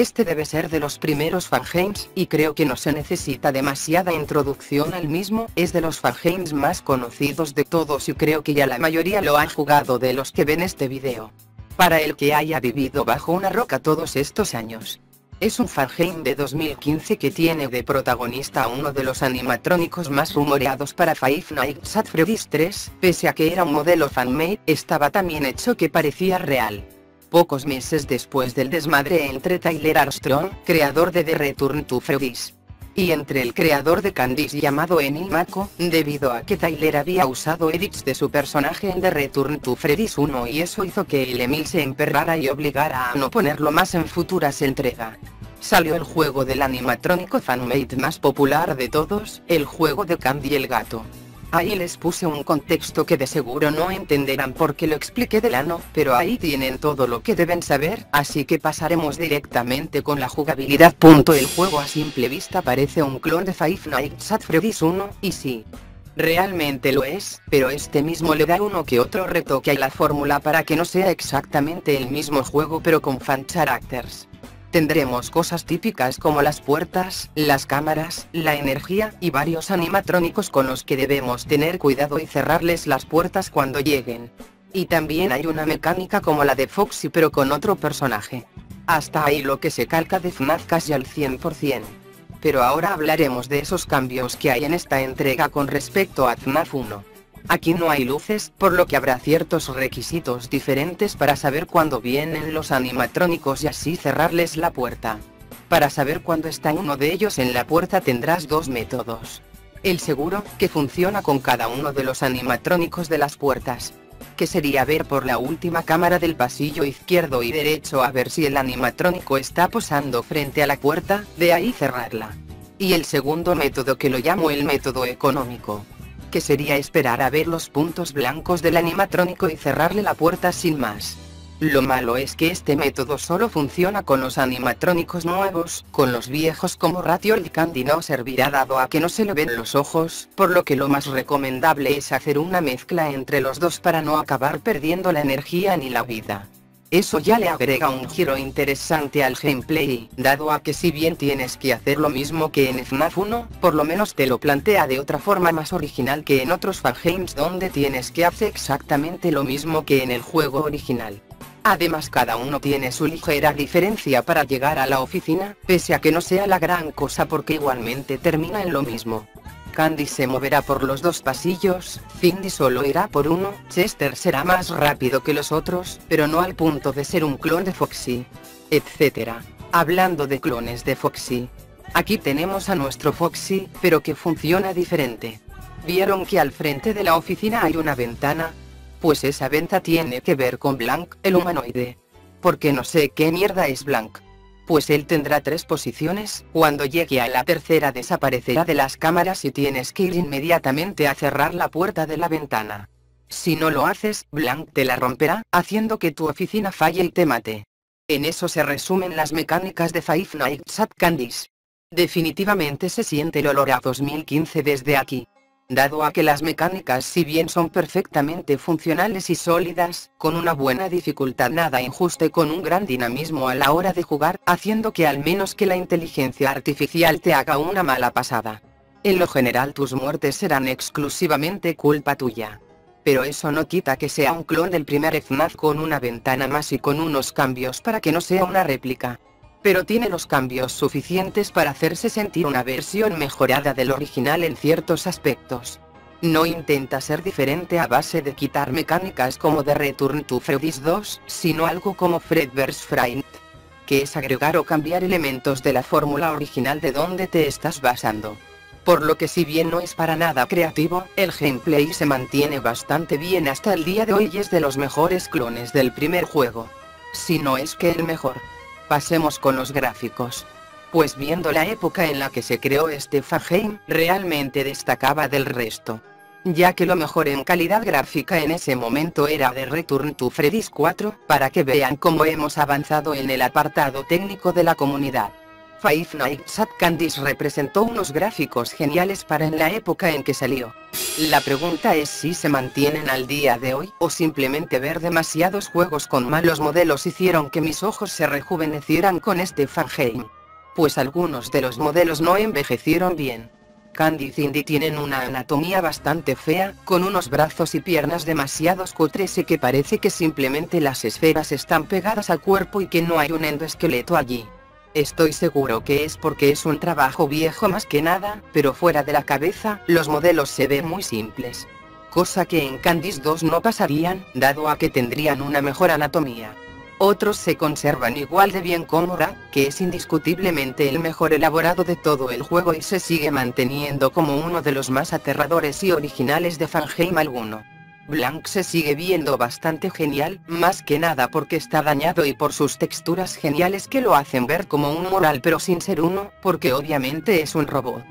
Bien, este debe ser de los primeros fangames, y creo que no se necesita demasiada introducción al mismo, es de los fangames más conocidos de todos y creo que ya la mayoría lo han jugado de los que ven este video. Para el que haya vivido bajo una roca todos estos años. Es un fangame de 2015 que tiene de protagonista a uno de los animatrónicos más rumoreados para Five Nights at Freddy's 3, pese a que era un modelo fanmade, estaba también hecho que parecía real pocos meses después del desmadre entre Tyler Armstrong, creador de The Return to Freddy's, y entre el creador de Candice llamado Enil Mako, debido a que Tyler había usado edits de su personaje en The Return to Freddy's 1 y eso hizo que el Emil se emperrara y obligara a no ponerlo más en futuras entregas. Salió el juego del animatrónico fanmade más popular de todos, el juego de Candy el gato. Ahí les puse un contexto que de seguro no entenderán porque lo expliqué de lano, pero ahí tienen todo lo que deben saber, así que pasaremos directamente con la jugabilidad. El juego a simple vista parece un clon de Five Nights at Freddy's 1, y sí. Realmente lo es, pero este mismo le da uno que otro retoque a la fórmula para que no sea exactamente el mismo juego pero con fan characters. Tendremos cosas típicas como las puertas, las cámaras, la energía y varios animatrónicos con los que debemos tener cuidado y cerrarles las puertas cuando lleguen. Y también hay una mecánica como la de Foxy pero con otro personaje. Hasta ahí lo que se calca de FNAF casi al 100%. Pero ahora hablaremos de esos cambios que hay en esta entrega con respecto a FNAF 1. Aquí no hay luces, por lo que habrá ciertos requisitos diferentes para saber cuándo vienen los animatrónicos y así cerrarles la puerta. Para saber cuándo está uno de ellos en la puerta tendrás dos métodos. El seguro, que funciona con cada uno de los animatrónicos de las puertas. Que sería ver por la última cámara del pasillo izquierdo y derecho a ver si el animatrónico está posando frente a la puerta, de ahí cerrarla. Y el segundo método que lo llamo el método económico que sería esperar a ver los puntos blancos del animatrónico y cerrarle la puerta sin más. Lo malo es que este método solo funciona con los animatrónicos nuevos, con los viejos como Ratio y Candy no servirá dado a que no se le ven los ojos, por lo que lo más recomendable es hacer una mezcla entre los dos para no acabar perdiendo la energía ni la vida. Eso ya le agrega un giro interesante al gameplay, dado a que si bien tienes que hacer lo mismo que en FNAF 1, por lo menos te lo plantea de otra forma más original que en otros fangames donde tienes que hacer exactamente lo mismo que en el juego original. Además cada uno tiene su ligera diferencia para llegar a la oficina, pese a que no sea la gran cosa porque igualmente termina en lo mismo. Candy se moverá por los dos pasillos, Cindy solo irá por uno, Chester será más rápido que los otros, pero no al punto de ser un clon de Foxy. Etc. Hablando de clones de Foxy. Aquí tenemos a nuestro Foxy, pero que funciona diferente. ¿Vieron que al frente de la oficina hay una ventana? Pues esa venta tiene que ver con Blank, el humanoide. Porque no sé qué mierda es Blank pues él tendrá tres posiciones, cuando llegue a la tercera desaparecerá de las cámaras y tienes que ir inmediatamente a cerrar la puerta de la ventana. Si no lo haces, Blank te la romperá, haciendo que tu oficina falle y te mate. En eso se resumen las mecánicas de Five Nights at Candies. Definitivamente se siente el olor a 2015 desde aquí dado a que las mecánicas si bien son perfectamente funcionales y sólidas, con una buena dificultad nada injusta y con un gran dinamismo a la hora de jugar, haciendo que al menos que la inteligencia artificial te haga una mala pasada. En lo general tus muertes serán exclusivamente culpa tuya. Pero eso no quita que sea un clon del primer FNAF con una ventana más y con unos cambios para que no sea una réplica pero tiene los cambios suficientes para hacerse sentir una versión mejorada del original en ciertos aspectos. No intenta ser diferente a base de quitar mecánicas como de Return to Freddy's 2, sino algo como Fred vs. Que es agregar o cambiar elementos de la fórmula original de donde te estás basando. Por lo que si bien no es para nada creativo, el gameplay se mantiene bastante bien hasta el día de hoy y es de los mejores clones del primer juego. Si no es que el mejor. Pasemos con los gráficos. Pues viendo la época en la que se creó este fangame, realmente destacaba del resto. Ya que lo mejor en calidad gráfica en ese momento era de Return to Freddy's 4, para que vean cómo hemos avanzado en el apartado técnico de la comunidad. Five Nights at Candy's representó unos gráficos geniales para en la época en que salió. La pregunta es si se mantienen al día de hoy o simplemente ver demasiados juegos con malos modelos hicieron que mis ojos se rejuvenecieran con este Fangame. Pues algunos de los modelos no envejecieron bien. Candy Cindy tienen una anatomía bastante fea, con unos brazos y piernas demasiado cutres y que parece que simplemente las esferas están pegadas al cuerpo y que no hay un endoesqueleto allí. Estoy seguro que es porque es un trabajo viejo más que nada, pero fuera de la cabeza, los modelos se ven muy simples. Cosa que en Candice 2 no pasarían, dado a que tendrían una mejor anatomía. Otros se conservan igual de bien como que es indiscutiblemente el mejor elaborado de todo el juego y se sigue manteniendo como uno de los más aterradores y originales de Fangame alguno. Blank se sigue viendo bastante genial, más que nada porque está dañado y por sus texturas geniales que lo hacen ver como un moral pero sin ser uno, porque obviamente es un robot.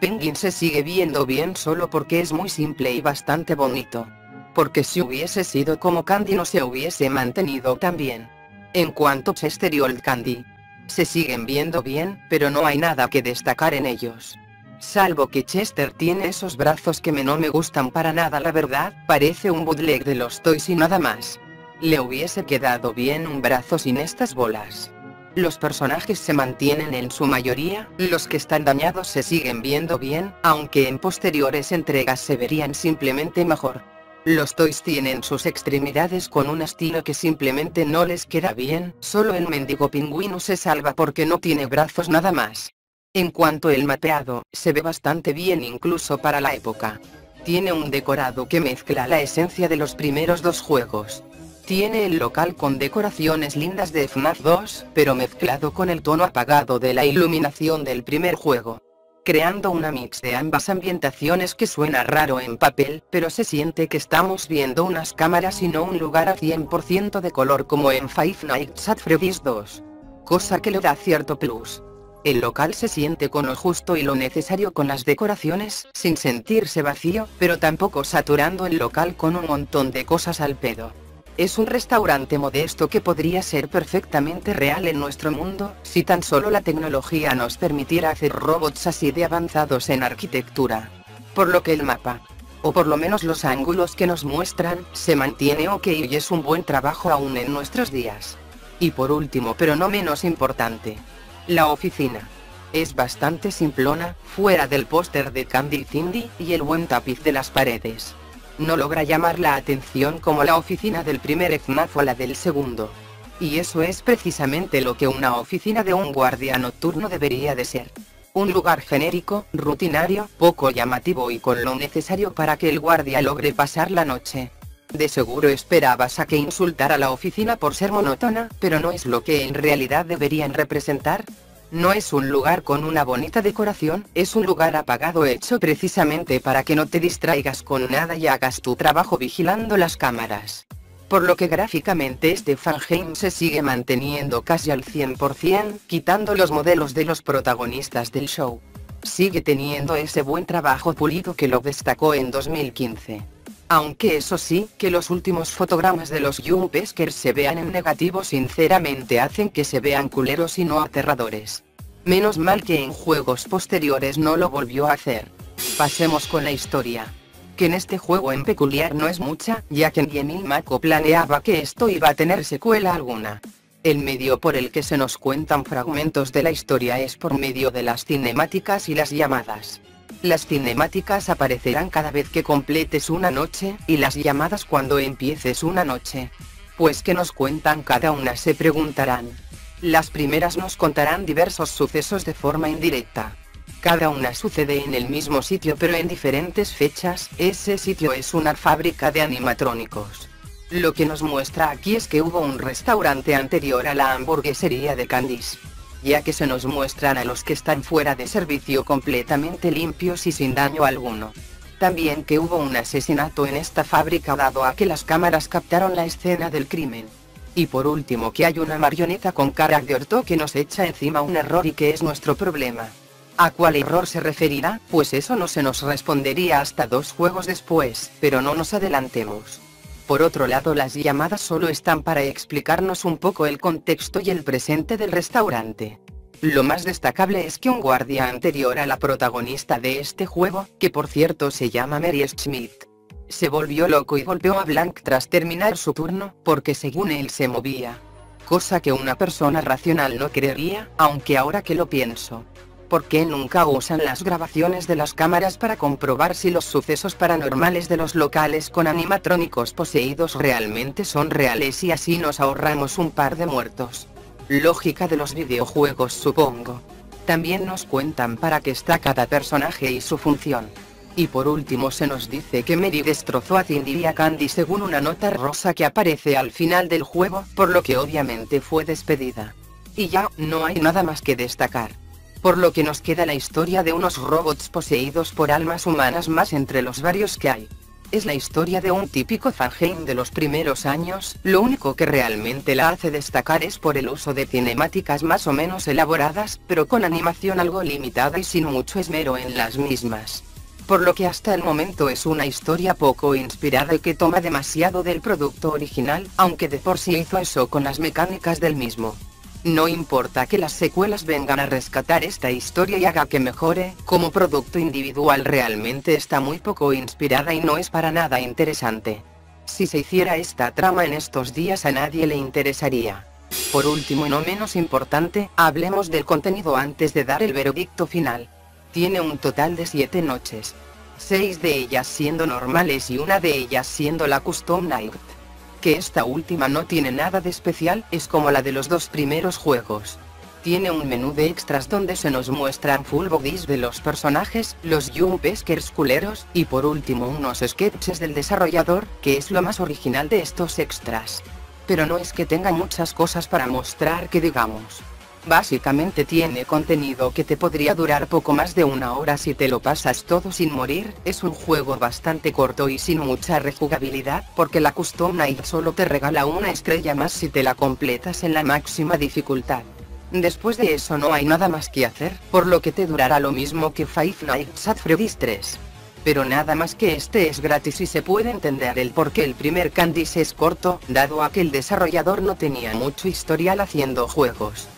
Penguin se sigue viendo bien solo porque es muy simple y bastante bonito. Porque si hubiese sido como Candy no se hubiese mantenido tan bien. En cuanto a Chester y Old Candy, se siguen viendo bien, pero no hay nada que destacar en ellos. Salvo que Chester tiene esos brazos que me no me gustan para nada la verdad, parece un bootleg de los Toys y nada más. Le hubiese quedado bien un brazo sin estas bolas. Los personajes se mantienen en su mayoría, los que están dañados se siguen viendo bien, aunque en posteriores entregas se verían simplemente mejor. Los Toys tienen sus extremidades con un estilo que simplemente no les queda bien, solo el mendigo pingüino se salva porque no tiene brazos nada más. En cuanto el mapeado, se ve bastante bien incluso para la época. Tiene un decorado que mezcla la esencia de los primeros dos juegos. Tiene el local con decoraciones lindas de FNAF 2, pero mezclado con el tono apagado de la iluminación del primer juego. Creando una mix de ambas ambientaciones que suena raro en papel, pero se siente que estamos viendo unas cámaras y no un lugar a 100% de color como en Five Nights at Freddy's 2. Cosa que le da cierto plus. El local se siente con lo justo y lo necesario con las decoraciones, sin sentirse vacío, pero tampoco saturando el local con un montón de cosas al pedo. Es un restaurante modesto que podría ser perfectamente real en nuestro mundo, si tan solo la tecnología nos permitiera hacer robots así de avanzados en arquitectura. Por lo que el mapa, o por lo menos los ángulos que nos muestran, se mantiene ok y es un buen trabajo aún en nuestros días. Y por último pero no menos importante, la oficina. Es bastante simplona, fuera del póster de Candy Cindy y el buen tapiz de las paredes. No logra llamar la atención como la oficina del primer FNAF o la del segundo. Y eso es precisamente lo que una oficina de un guardia nocturno debería de ser. Un lugar genérico, rutinario, poco llamativo y con lo necesario para que el guardia logre pasar la noche. De seguro esperabas a que insultara la oficina por ser monótona, pero no es lo que en realidad deberían representar. No es un lugar con una bonita decoración, es un lugar apagado hecho precisamente para que no te distraigas con nada y hagas tu trabajo vigilando las cámaras. Por lo que gráficamente este Fangame se sigue manteniendo casi al 100%, quitando los modelos de los protagonistas del show. Sigue teniendo ese buen trabajo pulido que lo destacó en 2015. Aunque eso sí, que los últimos fotogramas de los Jumpeskers se vean en negativo sinceramente hacen que se vean culeros y no aterradores. Menos mal que en juegos posteriores no lo volvió a hacer. Pasemos con la historia. Que en este juego en peculiar no es mucha, ya que ni Emil Mako planeaba que esto iba a tener secuela alguna. El medio por el que se nos cuentan fragmentos de la historia es por medio de las cinemáticas y las llamadas. Las cinemáticas aparecerán cada vez que completes una noche, y las llamadas cuando empieces una noche. Pues que nos cuentan cada una se preguntarán. Las primeras nos contarán diversos sucesos de forma indirecta. Cada una sucede en el mismo sitio pero en diferentes fechas, ese sitio es una fábrica de animatrónicos. Lo que nos muestra aquí es que hubo un restaurante anterior a la hamburguesería de Candice ya que se nos muestran a los que están fuera de servicio completamente limpios y sin daño alguno. También que hubo un asesinato en esta fábrica dado a que las cámaras captaron la escena del crimen. Y por último que hay una marioneta con cara de orto que nos echa encima un error y que es nuestro problema. ¿A cuál error se referirá? Pues eso no se nos respondería hasta dos juegos después, pero no nos adelantemos. Por otro lado las llamadas solo están para explicarnos un poco el contexto y el presente del restaurante. Lo más destacable es que un guardia anterior a la protagonista de este juego, que por cierto se llama Mary Schmidt, se volvió loco y golpeó a Blank tras terminar su turno, porque según él se movía. Cosa que una persona racional no creería, aunque ahora que lo pienso. ¿Por qué nunca usan las grabaciones de las cámaras para comprobar si los sucesos paranormales de los locales con animatrónicos poseídos realmente son reales y así nos ahorramos un par de muertos? Lógica de los videojuegos supongo. También nos cuentan para qué está cada personaje y su función. Y por último se nos dice que Mary destrozó a Cindy y a Candy según una nota rosa que aparece al final del juego, por lo que obviamente fue despedida. Y ya, no hay nada más que destacar. Por lo que nos queda la historia de unos robots poseídos por almas humanas más entre los varios que hay. Es la historia de un típico Fangame de los primeros años, lo único que realmente la hace destacar es por el uso de cinemáticas más o menos elaboradas, pero con animación algo limitada y sin mucho esmero en las mismas por lo que hasta el momento es una historia poco inspirada y que toma demasiado del producto original, aunque de por sí hizo eso con las mecánicas del mismo. No importa que las secuelas vengan a rescatar esta historia y haga que mejore, como producto individual realmente está muy poco inspirada y no es para nada interesante. Si se hiciera esta trama en estos días a nadie le interesaría. Por último y no menos importante, hablemos del contenido antes de dar el veredicto final. Tiene un total de 7 noches. 6 de ellas siendo normales y una de ellas siendo la Custom Night. Que esta última no tiene nada de especial, es como la de los dos primeros juegos. Tiene un menú de extras donde se nos muestran full bodies de los personajes, los jumpeskers culeros, y por último unos sketches del desarrollador, que es lo más original de estos extras. Pero no es que tenga muchas cosas para mostrar que digamos. Básicamente tiene contenido que te podría durar poco más de una hora si te lo pasas todo sin morir, es un juego bastante corto y sin mucha rejugabilidad, porque la Custom Night solo te regala una estrella más si te la completas en la máxima dificultad. Después de eso no hay nada más que hacer, por lo que te durará lo mismo que Five Nights at Freddy's 3. Pero nada más que este es gratis y se puede entender el por qué el primer Candice es corto, dado a que el desarrollador no tenía mucho historial haciendo juegos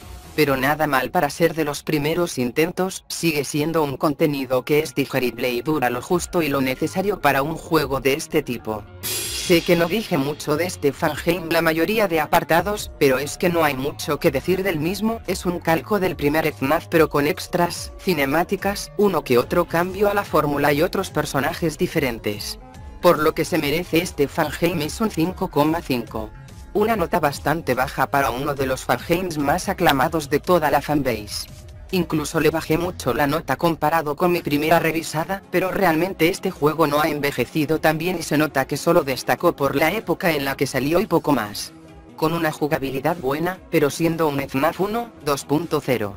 pero nada mal para ser de los primeros intentos, sigue siendo un contenido que es digerible y dura lo justo y lo necesario para un juego de este tipo. Sé que no dije mucho de este fangame la mayoría de apartados, pero es que no hay mucho que decir del mismo, es un calco del primer FNAF pero con extras, cinemáticas, uno que otro cambio a la fórmula y otros personajes diferentes. Por lo que se merece este fangame es un 5,5. Una nota bastante baja para uno de los fangames más aclamados de toda la fanbase. Incluso le bajé mucho la nota comparado con mi primera revisada, pero realmente este juego no ha envejecido tan bien y se nota que solo destacó por la época en la que salió y poco más. Con una jugabilidad buena, pero siendo un FNAF 1, 2.0.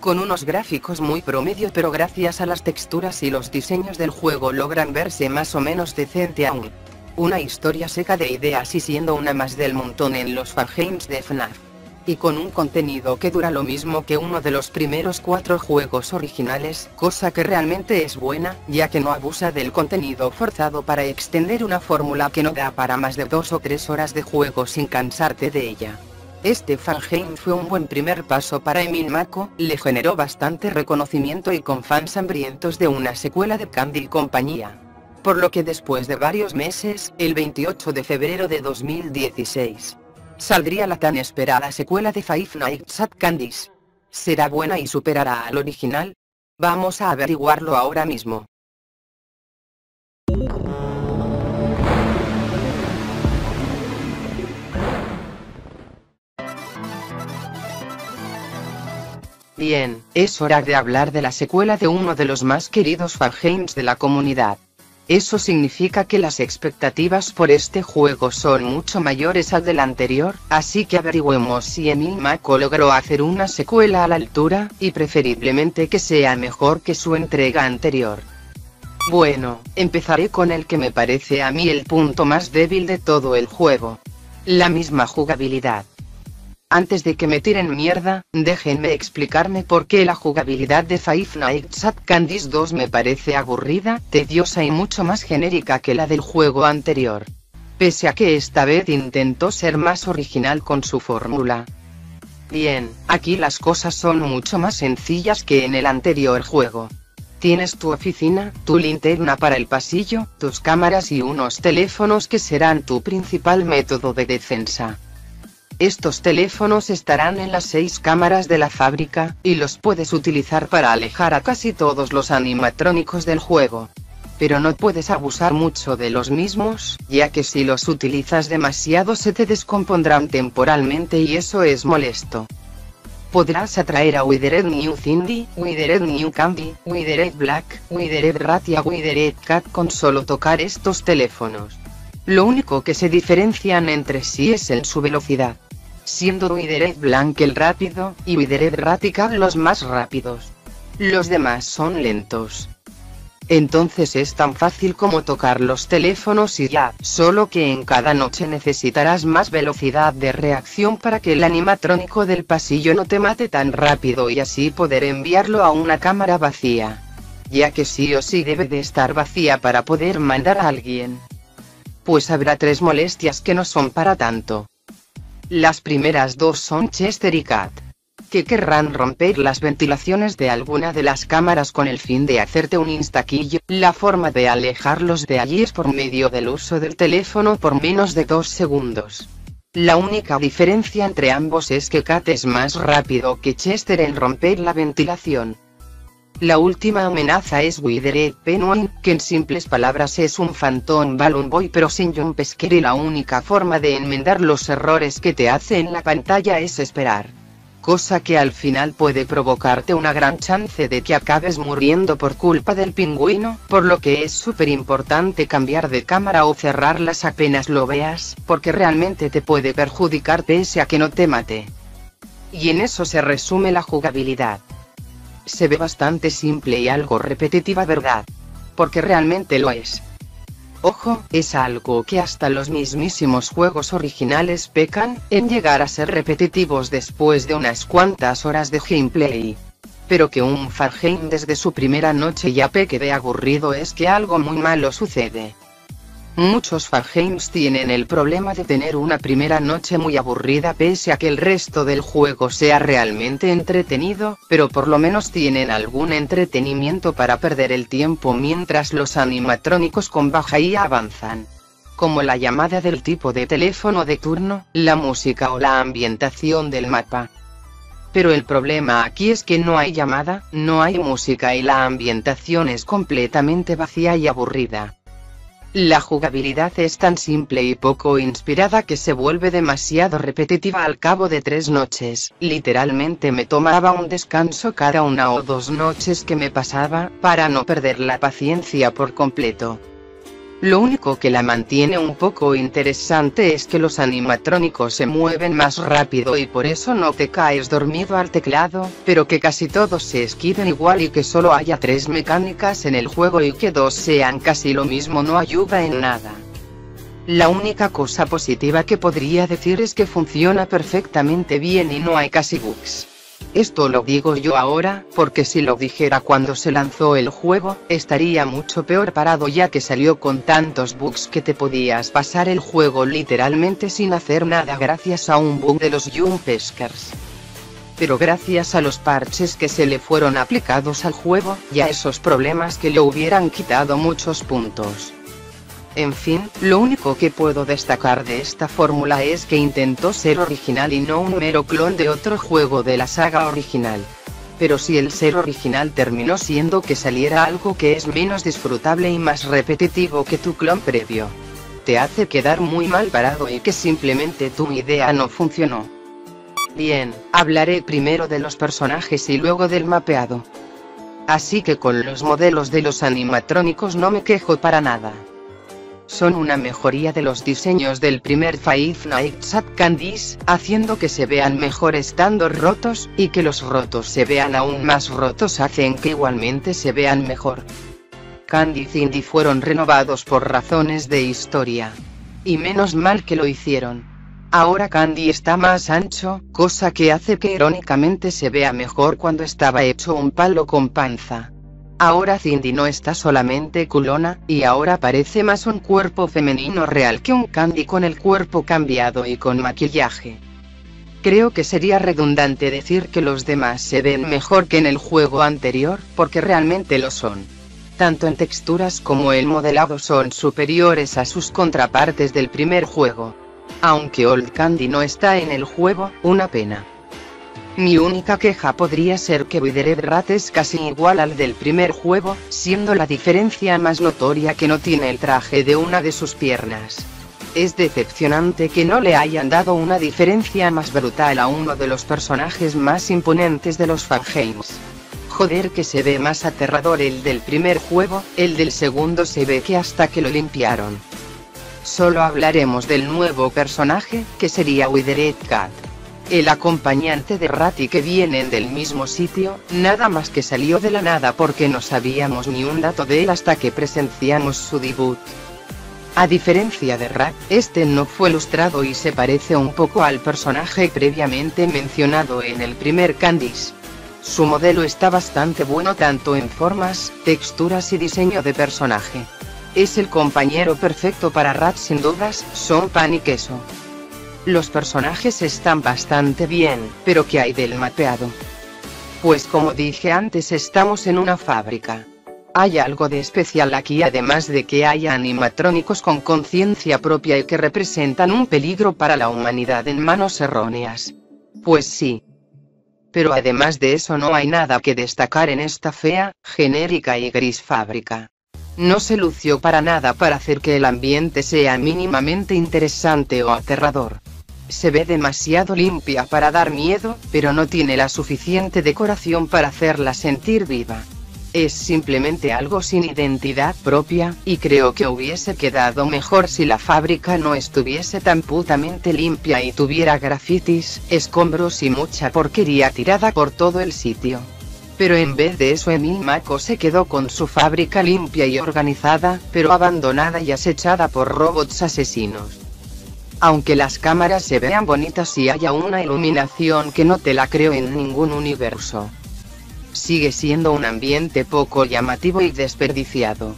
Con unos gráficos muy promedio pero gracias a las texturas y los diseños del juego logran verse más o menos decente aún. Una historia seca de ideas y siendo una más del montón en los fangames de FNAF. Y con un contenido que dura lo mismo que uno de los primeros cuatro juegos originales, cosa que realmente es buena, ya que no abusa del contenido forzado para extender una fórmula que no da para más de dos o tres horas de juego sin cansarte de ella. Este fangame fue un buen primer paso para Emil Mako, le generó bastante reconocimiento y con fans hambrientos de una secuela de Candy y compañía por lo que después de varios meses, el 28 de febrero de 2016, saldría la tan esperada secuela de Five Nights at Candy's. ¿Será buena y superará al original? Vamos a averiguarlo ahora mismo. Bien, es hora de hablar de la secuela de uno de los más queridos fangames de la comunidad. Eso significa que las expectativas por este juego son mucho mayores al del anterior, así que averigüemos si Emil Mako logró hacer una secuela a la altura, y preferiblemente que sea mejor que su entrega anterior. Bueno, empezaré con el que me parece a mí el punto más débil de todo el juego. La misma jugabilidad. Antes de que me tiren mierda, déjenme explicarme por qué la jugabilidad de Five Nights at Candy's 2 me parece aburrida, tediosa y mucho más genérica que la del juego anterior. Pese a que esta vez intentó ser más original con su fórmula. Bien, aquí las cosas son mucho más sencillas que en el anterior juego. Tienes tu oficina, tu linterna para el pasillo, tus cámaras y unos teléfonos que serán tu principal método de defensa. Estos teléfonos estarán en las seis cámaras de la fábrica, y los puedes utilizar para alejar a casi todos los animatrónicos del juego. Pero no puedes abusar mucho de los mismos, ya que si los utilizas demasiado se te descompondrán temporalmente y eso es molesto. Podrás atraer a Withered New Cindy, Withered New Candy, Withered Black, Withered Rat y a Withered Cat con solo tocar estos teléfonos. Lo único que se diferencian entre sí es en su velocidad siendo Withered Blank el rápido, y Withered Radical los más rápidos. Los demás son lentos. Entonces es tan fácil como tocar los teléfonos y ya, solo que en cada noche necesitarás más velocidad de reacción para que el animatrónico del pasillo no te mate tan rápido y así poder enviarlo a una cámara vacía. Ya que sí o sí debe de estar vacía para poder mandar a alguien. Pues habrá tres molestias que no son para tanto. Las primeras dos son Chester y Cat. Que querrán romper las ventilaciones de alguna de las cámaras con el fin de hacerte un instaquillo. La forma de alejarlos de allí es por medio del uso del teléfono por menos de dos segundos. La única diferencia entre ambos es que Cat es más rápido que Chester en romper la ventilación. La última amenaza es Withered Penguin, que en simples palabras es un Phantom Balloon Boy pero sin scare y la única forma de enmendar los errores que te hace en la pantalla es esperar. Cosa que al final puede provocarte una gran chance de que acabes muriendo por culpa del pingüino, por lo que es súper importante cambiar de cámara o cerrarlas apenas lo veas, porque realmente te puede perjudicar pese a que no te mate. Y en eso se resume la jugabilidad se ve bastante simple y algo repetitiva, ¿verdad? Porque realmente lo es. Ojo, es algo que hasta los mismísimos juegos originales pecan, en llegar a ser repetitivos después de unas cuantas horas de gameplay. Pero que un Farheim desde su primera noche ya peque de aburrido es que algo muy malo sucede. Muchos fangames tienen el problema de tener una primera noche muy aburrida pese a que el resto del juego sea realmente entretenido, pero por lo menos tienen algún entretenimiento para perder el tiempo mientras los animatrónicos con baja IA avanzan. Como la llamada del tipo de teléfono de turno, la música o la ambientación del mapa. Pero el problema aquí es que no hay llamada, no hay música y la ambientación es completamente vacía y aburrida. La jugabilidad es tan simple y poco inspirada que se vuelve demasiado repetitiva al cabo de tres noches. Literalmente me tomaba un descanso cada una o dos noches que me pasaba, para no perder la paciencia por completo. Lo único que la mantiene un poco interesante es que los animatrónicos se mueven más rápido y por eso no te caes dormido al teclado, pero que casi todos se esquiven igual y que solo haya tres mecánicas en el juego y que dos sean casi lo mismo no ayuda en nada. La única cosa positiva que podría decir es que funciona perfectamente bien y no hay casi bugs. Esto lo digo yo ahora, porque si lo dijera cuando se lanzó el juego, estaría mucho peor parado ya que salió con tantos bugs que te podías pasar el juego literalmente sin hacer nada gracias a un bug de los Jumpeskers. Pero gracias a los parches que se le fueron aplicados al juego, ya esos problemas que le hubieran quitado muchos puntos. En fin, lo único que puedo destacar de esta fórmula es que intentó ser original y no un mero clon de otro juego de la saga original. Pero si el ser original terminó siendo que saliera algo que es menos disfrutable y más repetitivo que tu clon previo. Te hace quedar muy mal parado y que simplemente tu idea no funcionó. Bien, hablaré primero de los personajes y luego del mapeado. Así que con los modelos de los animatrónicos no me quejo para nada son una mejoría de los diseños del primer Five Nights at Candy's, haciendo que se vean mejor estando rotos, y que los rotos se vean aún más rotos hacen que igualmente se vean mejor. Candy Cindy fueron renovados por razones de historia. Y menos mal que lo hicieron. Ahora Candy está más ancho, cosa que hace que irónicamente se vea mejor cuando estaba hecho un palo con panza. Ahora Cindy no está solamente culona, y ahora parece más un cuerpo femenino real que un Candy con el cuerpo cambiado y con maquillaje. Creo que sería redundante decir que los demás se ven mejor que en el juego anterior, porque realmente lo son. Tanto en texturas como en modelado son superiores a sus contrapartes del primer juego. Aunque Old Candy no está en el juego, una pena. Mi única queja podría ser que Withered Rat es casi igual al del primer juego, siendo la diferencia más notoria que no tiene el traje de una de sus piernas. Es decepcionante que no le hayan dado una diferencia más brutal a uno de los personajes más imponentes de los Fangames. Joder que se ve más aterrador el del primer juego, el del segundo se ve que hasta que lo limpiaron. Solo hablaremos del nuevo personaje, que sería Withered Cat. El acompañante de Ratty que vienen del mismo sitio, nada más que salió de la nada porque no sabíamos ni un dato de él hasta que presenciamos su debut. A diferencia de Rat, este no fue ilustrado y se parece un poco al personaje previamente mencionado en el primer Candice. Su modelo está bastante bueno tanto en formas, texturas y diseño de personaje. Es el compañero perfecto para Rat sin dudas, son pan y queso. Los personajes están bastante bien, pero ¿qué hay del mapeado? Pues como dije antes estamos en una fábrica. Hay algo de especial aquí además de que haya animatrónicos con conciencia propia y que representan un peligro para la humanidad en manos erróneas. Pues sí. Pero además de eso no hay nada que destacar en esta fea, genérica y gris fábrica. No se lució para nada para hacer que el ambiente sea mínimamente interesante o aterrador. Se ve demasiado limpia para dar miedo, pero no tiene la suficiente decoración para hacerla sentir viva es simplemente algo sin identidad propia, y creo que hubiese quedado mejor si la fábrica no estuviese tan putamente limpia y tuviera grafitis, escombros y mucha porquería tirada por todo el sitio. Pero en vez de eso Emil Mako se quedó con su fábrica limpia y organizada, pero abandonada y acechada por robots asesinos. Aunque las cámaras se vean bonitas y haya una iluminación que no te la creo en ningún universo sigue siendo un ambiente poco llamativo y desperdiciado.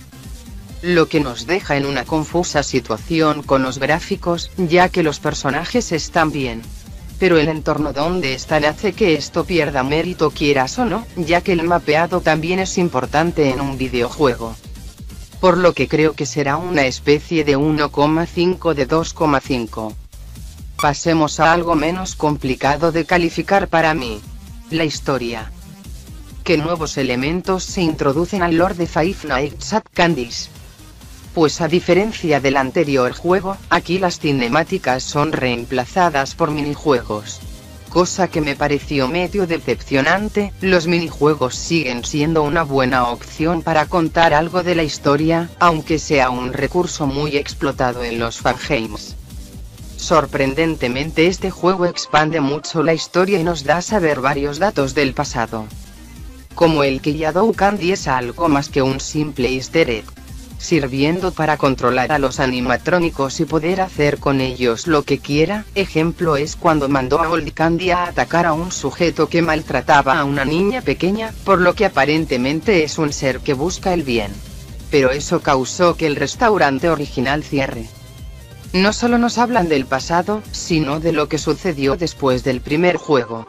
Lo que nos deja en una confusa situación con los gráficos, ya que los personajes están bien. Pero el entorno donde están hace que esto pierda mérito quieras o no, ya que el mapeado también es importante en un videojuego. Por lo que creo que será una especie de 1,5 de 2,5. Pasemos a algo menos complicado de calificar para mí. La historia qué nuevos elementos se introducen al lore de Five Nights at Candy's. Pues a diferencia del anterior juego, aquí las cinemáticas son reemplazadas por minijuegos. Cosa que me pareció medio decepcionante, los minijuegos siguen siendo una buena opción para contar algo de la historia, aunque sea un recurso muy explotado en los fangames. Sorprendentemente este juego expande mucho la historia y nos da saber varios datos del pasado como el que Yadou Candy es algo más que un simple easter egg, sirviendo para controlar a los animatrónicos y poder hacer con ellos lo que quiera. Ejemplo es cuando mandó a Old Candy a atacar a un sujeto que maltrataba a una niña pequeña, por lo que aparentemente es un ser que busca el bien. Pero eso causó que el restaurante original cierre. No solo nos hablan del pasado, sino de lo que sucedió después del primer juego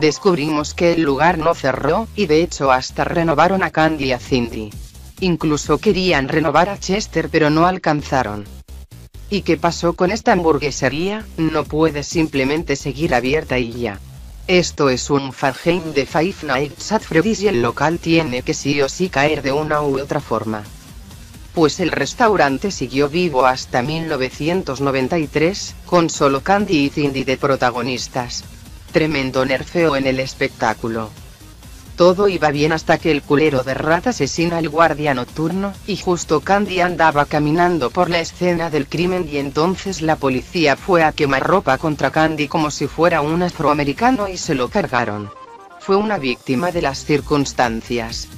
descubrimos que el lugar no cerró, y de hecho hasta renovaron a Candy y a Cindy. Incluso querían renovar a Chester pero no alcanzaron. ¿Y qué pasó con esta hamburguesería? No puede simplemente seguir abierta y ya. Esto es un fangame de Five Nights at Freddy's y el local tiene que sí o sí caer de una u otra forma. Pues el restaurante siguió vivo hasta 1993, con solo Candy y Cindy de protagonistas. Tremendo nerfeo en el espectáculo. Todo iba bien hasta que el culero de Rat asesina al guardia nocturno, y justo Candy andaba caminando por la escena del crimen y entonces la policía fue a quemar ropa contra Candy como si fuera un afroamericano y se lo cargaron. Fue una víctima de las circunstancias.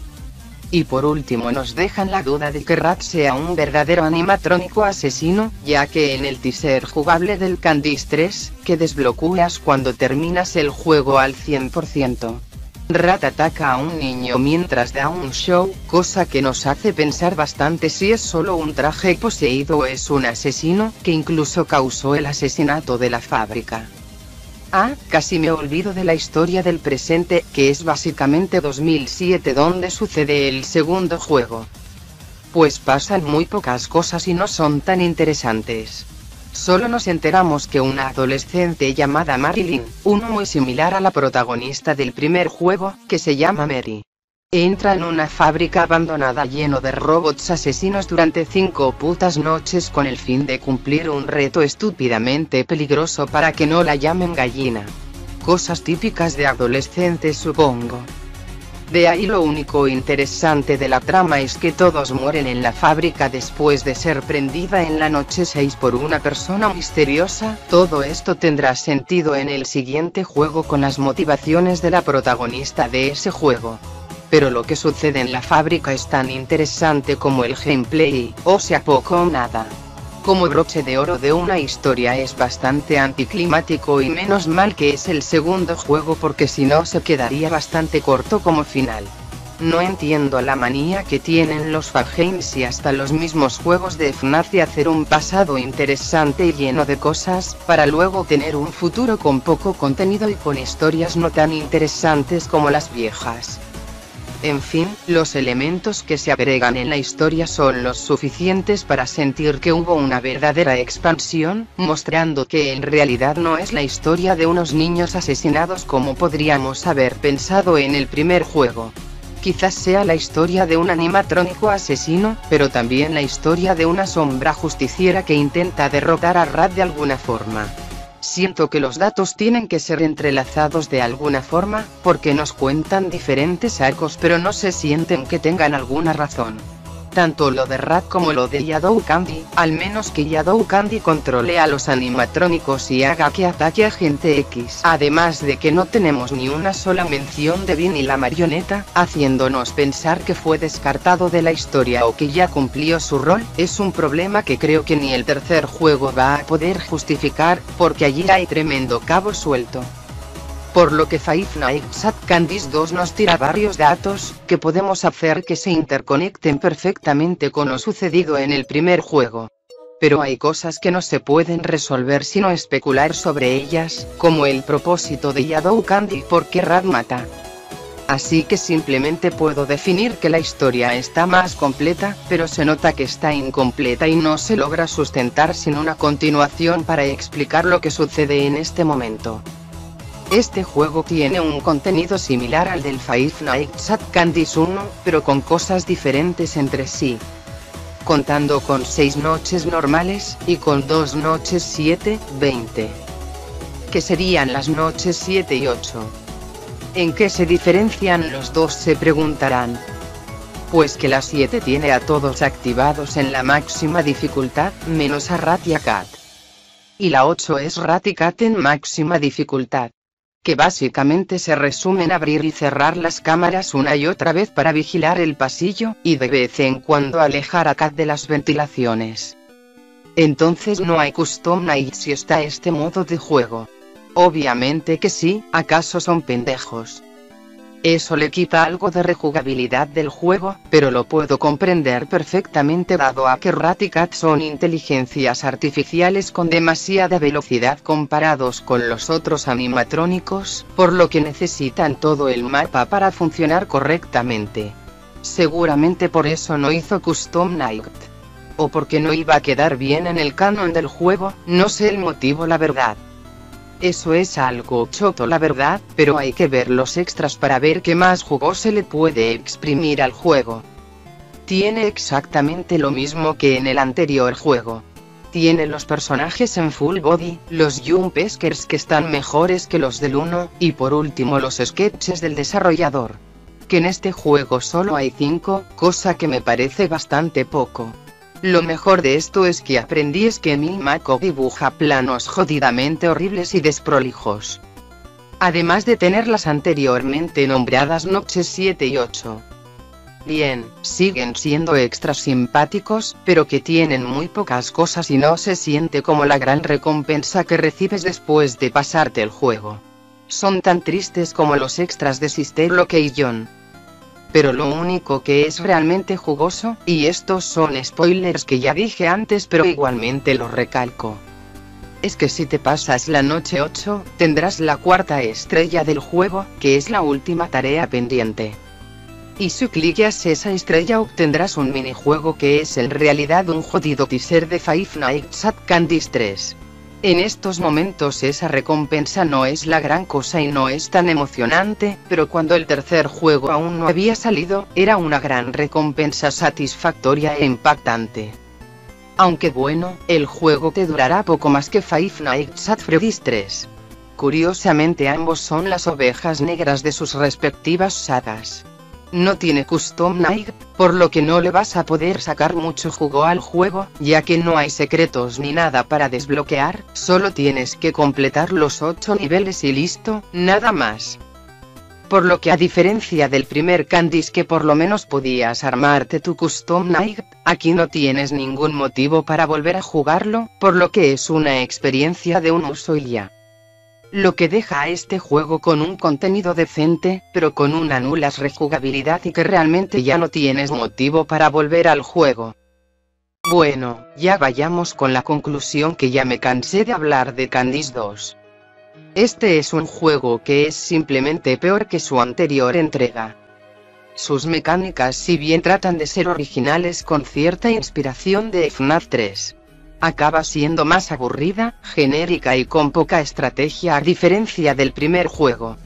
Y por último nos dejan la duda de que Rat sea un verdadero animatrónico asesino, ya que en el teaser jugable del Candice 3, que desbloqueas cuando terminas el juego al 100%. Rat ataca a un niño mientras da un show, cosa que nos hace pensar bastante si es solo un traje poseído o es un asesino, que incluso causó el asesinato de la fábrica. Ah, casi me olvido de la historia del presente, que es básicamente 2007 donde sucede el segundo juego. Pues pasan muy pocas cosas y no son tan interesantes. Solo nos enteramos que una adolescente llamada Marilyn, uno muy similar a la protagonista del primer juego, que se llama Mary, entra en una fábrica abandonada lleno de robots asesinos durante cinco putas noches con el fin de cumplir un reto estúpidamente peligroso para que no la llamen gallina. Cosas típicas de adolescentes supongo. De ahí lo único interesante de la trama es que todos mueren en la fábrica después de ser prendida en la noche 6 por una persona misteriosa. Todo esto tendrá sentido en el siguiente juego con las motivaciones de la protagonista de ese juego. Pero lo que sucede en la fábrica es tan interesante como el gameplay, o sea poco o nada como broche de oro de una historia es bastante anticlimático y menos mal que es el segundo juego porque si no se quedaría bastante corto como final. No entiendo la manía que tienen los fangames y hasta los mismos juegos de FNAF de hacer un pasado interesante y lleno de cosas, para luego tener un futuro con poco contenido y con historias no tan interesantes como las viejas. En fin, los elementos que se agregan en la historia son los suficientes para sentir que hubo una verdadera expansión, mostrando que en realidad no es la historia de unos niños asesinados como podríamos haber pensado en el primer juego. Quizás sea la historia de un animatrónico asesino, pero también la historia de una sombra justiciera que intenta derrotar a Rat de alguna forma. Siento que los datos tienen que ser entrelazados de alguna forma, porque nos cuentan diferentes arcos pero no se sienten que tengan alguna razón tanto lo de Rat como lo de Yadou Candy, al menos que Yadou Candy controle a los animatrónicos y haga que ataque a gente X. Además de que no tenemos ni una sola mención de Vin y la marioneta, haciéndonos pensar que fue descartado de la historia o que ya cumplió su rol, es un problema que creo que ni el tercer juego va a poder justificar, porque allí hay tremendo cabo suelto por lo que Five Nights at Candy's 2 nos tira varios datos, que podemos hacer que se interconecten perfectamente con lo sucedido en el primer juego. Pero hay cosas que no se pueden resolver sino especular sobre ellas, como el propósito de Yadou Candy por qué Rad mata. Así que simplemente puedo definir que la historia está más completa, pero se nota que está incompleta y no se logra sustentar sin una continuación para explicar lo que sucede en este momento. Este juego tiene un contenido similar al del Five Nights at Candy's 1, pero con cosas diferentes entre sí. Contando con 6 noches normales, y con 2 noches 7, 20. Que serían las noches 7 y 8. ¿En qué se diferencian los dos se preguntarán? Pues que la 7 tiene a todos activados en la máxima dificultad, menos a Rat y Cat. Y la 8 es Rat y Cat en máxima dificultad que básicamente se resume en abrir y cerrar las cámaras una y otra vez para vigilar el pasillo, y de vez en cuando alejar a Kat de las ventilaciones. Entonces no hay custom night si está este modo de juego. Obviamente que sí, ¿acaso son pendejos? Eso le quita algo de rejugabilidad del juego, pero lo puedo comprender perfectamente dado a que Rat son inteligencias artificiales con demasiada velocidad comparados con los otros animatrónicos, por lo que necesitan todo el mapa para funcionar correctamente. Seguramente por eso no hizo Custom Night. O porque no iba a quedar bien en el canon del juego, no sé el motivo la verdad. Eso es algo choto la verdad, pero hay que ver los extras para ver qué más jugo se le puede exprimir al juego. Tiene exactamente lo mismo que en el anterior juego. Tiene los personajes en full body, los Jumpeskers que están mejores que los del 1, y por último los sketches del desarrollador. Que en este juego solo hay 5, cosa que me parece bastante poco. Lo mejor de esto es que aprendí es que mi Mako dibuja planos jodidamente horribles y desprolijos. Además de tener las anteriormente nombradas noches 7 y 8. Bien, siguen siendo extras simpáticos, pero que tienen muy pocas cosas y no se siente como la gran recompensa que recibes después de pasarte el juego. Son tan tristes como los extras de Sister Location pero lo único que es realmente jugoso, y estos son spoilers que ya dije antes pero igualmente lo recalco. es que si te pasas la noche 8, tendrás la cuarta estrella del juego, que es la última tarea pendiente. Y si clicas esa estrella obtendrás un minijuego que es en realidad un jodido teaser de Five Nights at Candy's 3. En estos momentos esa recompensa no es la gran cosa y no es tan emocionante, pero cuando el tercer juego aún no había salido, era una gran recompensa satisfactoria e impactante. Aunque bueno, el juego te durará poco más que Five Nights at Freddy's 3. Curiosamente ambos son las ovejas negras de sus respectivas sagas. No tiene custom night, por lo que no le vas a poder sacar mucho jugo al juego, ya que no hay secretos ni nada para desbloquear, solo tienes que completar los 8 niveles y listo, nada más. Por lo que a diferencia del primer Candice que por lo menos podías armarte tu custom night, aquí no tienes ningún motivo para volver a jugarlo, por lo que es una experiencia de un uso y ya lo que deja a este juego con un contenido decente, pero con una nula rejugabilidad y que realmente ya no tienes motivo para volver al juego. Bueno, ya vayamos con la conclusión que ya me cansé de hablar de Candice 2. Este es un juego que es simplemente peor que su anterior entrega. Sus mecánicas si bien tratan de ser originales con cierta inspiración de FNAF 3 acaba siendo más aburrida, genérica y con poca estrategia a diferencia del primer juego.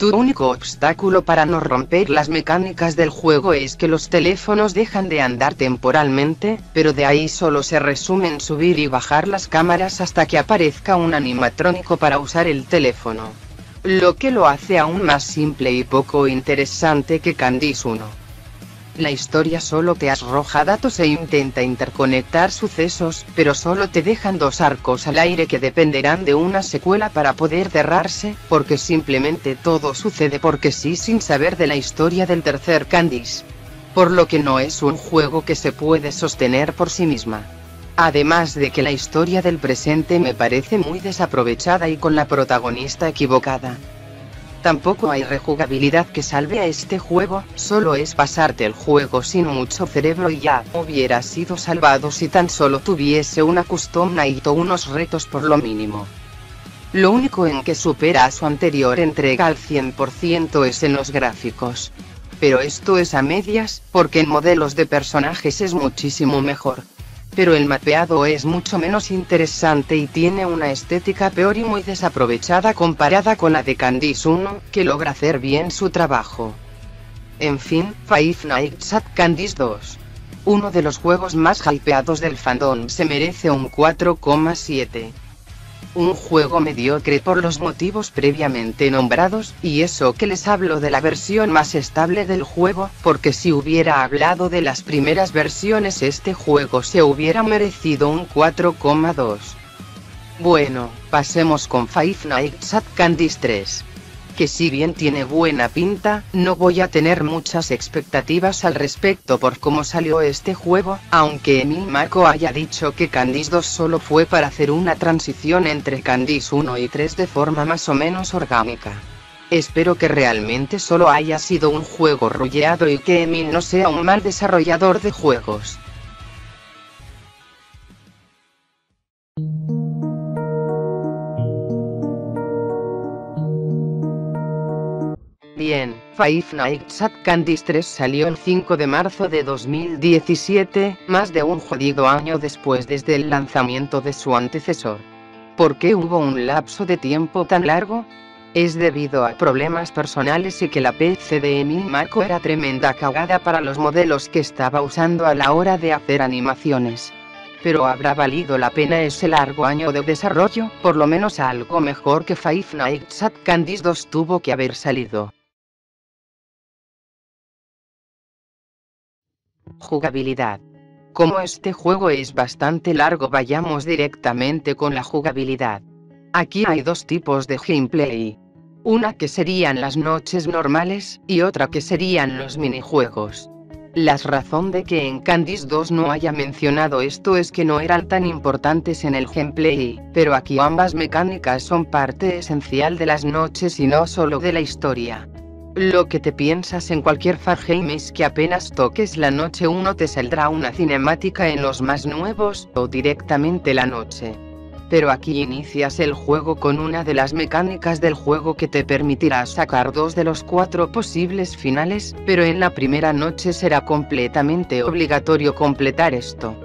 Tu único obstáculo para no romper las mecánicas del juego es que los teléfonos dejan de andar temporalmente, pero de ahí solo se resumen subir y bajar las cámaras hasta que aparezca un animatrónico para usar el teléfono. Lo que lo hace aún más simple y poco interesante que Candice 1. La historia solo te arroja datos e intenta interconectar sucesos, pero solo te dejan dos arcos al aire que dependerán de una secuela para poder cerrarse, porque simplemente todo sucede porque sí sin saber de la historia del tercer Candice. Por lo que no es un juego que se puede sostener por sí misma. Además de que la historia del presente me parece muy desaprovechada y con la protagonista equivocada. Tampoco hay rejugabilidad que salve a este juego, solo es pasarte el juego sin mucho cerebro y ya hubiera sido salvado si tan solo tuviese una custom night o unos retos por lo mínimo. Lo único en que supera a su anterior entrega al 100% es en los gráficos. Pero esto es a medias, porque en modelos de personajes es muchísimo mejor pero el mapeado es mucho menos interesante y tiene una estética peor y muy desaprovechada comparada con la de Candice 1, que logra hacer bien su trabajo. En fin, Five Nights at Candice 2. Uno de los juegos más hypeados del fandom se merece un 4,7 un juego mediocre por los motivos previamente nombrados, y eso que les hablo de la versión más estable del juego, porque si hubiera hablado de las primeras versiones este juego se hubiera merecido un 4,2. Bueno, pasemos con Five Nights at Candy's 3 que si bien tiene buena pinta, no voy a tener muchas expectativas al respecto por cómo salió este juego, aunque Emil Marco haya dicho que Candice 2 solo fue para hacer una transición entre Candice 1 y 3 de forma más o menos orgánica. Espero que realmente solo haya sido un juego rolleado y que Emil no sea un mal desarrollador de juegos. Bien, Five Nights at Candy's 3 salió el 5 de marzo de 2017, más de un jodido año después desde el lanzamiento de su antecesor. ¿Por qué hubo un lapso de tiempo tan largo? Es debido a problemas personales y que la PC de Marco era tremenda cagada para los modelos que estaba usando a la hora de hacer animaciones. Pero habrá valido la pena ese largo año de desarrollo, por lo menos algo mejor que Five Nights at Candy's 2 tuvo que haber salido. Jugabilidad. Como este juego es bastante largo vayamos directamente con la jugabilidad. Aquí hay dos tipos de gameplay. Una que serían las noches normales, y otra que serían los minijuegos. La razón de que en Candice 2 no haya mencionado esto es que no eran tan importantes en el gameplay, pero aquí ambas mecánicas son parte esencial de las noches y no solo de la historia. Lo que te piensas en cualquier Fargame es que apenas toques la noche 1 te saldrá una cinemática en los más nuevos, o directamente la noche. Pero aquí inicias el juego con una de las mecánicas del juego que te permitirá sacar dos de los cuatro posibles finales, pero en la primera noche será completamente obligatorio completar esto.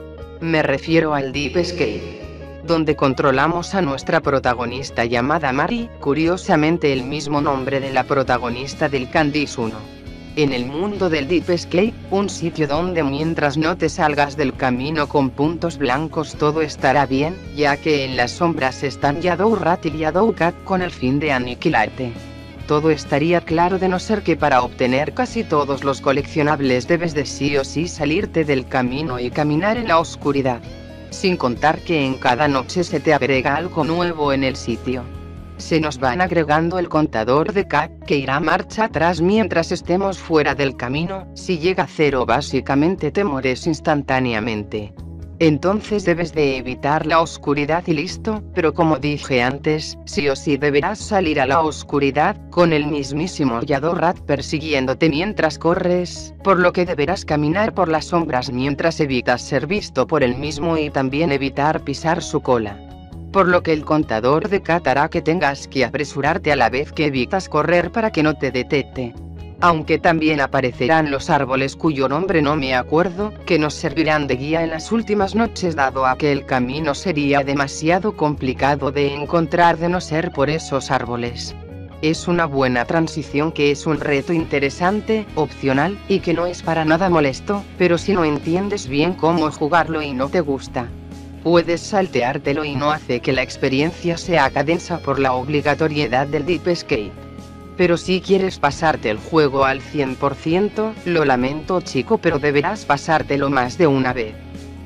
Me refiero al Deep Escape donde controlamos a nuestra protagonista llamada Mari, curiosamente el mismo nombre de la protagonista del Candice 1 en el mundo del Deep Escape, un sitio donde mientras no te salgas del camino con puntos blancos todo estará bien, ya que en las sombras están Yadou Rat y Yadou Cat con el fin de aniquilarte. Todo estaría claro de no ser que para obtener casi todos los coleccionables debes de sí o sí salirte del camino y caminar en la oscuridad. Sin contar que en cada noche se te agrega algo nuevo en el sitio se nos van agregando el contador de K, que irá marcha atrás mientras estemos fuera del camino, si llega a cero básicamente te mueres instantáneamente. Entonces debes de evitar la oscuridad y listo, pero como dije antes, sí o sí deberás salir a la oscuridad, con el mismísimo Yadorat persiguiéndote mientras corres, por lo que deberás caminar por las sombras mientras evitas ser visto por el mismo y también evitar pisar su cola por lo que el contador de Cat hará que tengas que apresurarte a la vez que evitas correr para que no te detecte. Aunque también aparecerán los árboles cuyo nombre no me acuerdo, que nos servirán de guía en las últimas noches dado a que el camino sería demasiado complicado de encontrar de no ser por esos árboles. Es una buena transición que es un reto interesante, opcional, y que no es para nada molesto, pero si no entiendes bien cómo jugarlo y no te gusta, puedes salteártelo y no hace que la experiencia sea cadensa por la obligatoriedad del Deep Escape. Pero si quieres pasarte el juego al 100%, lo lamento chico pero deberás pasártelo más de una vez.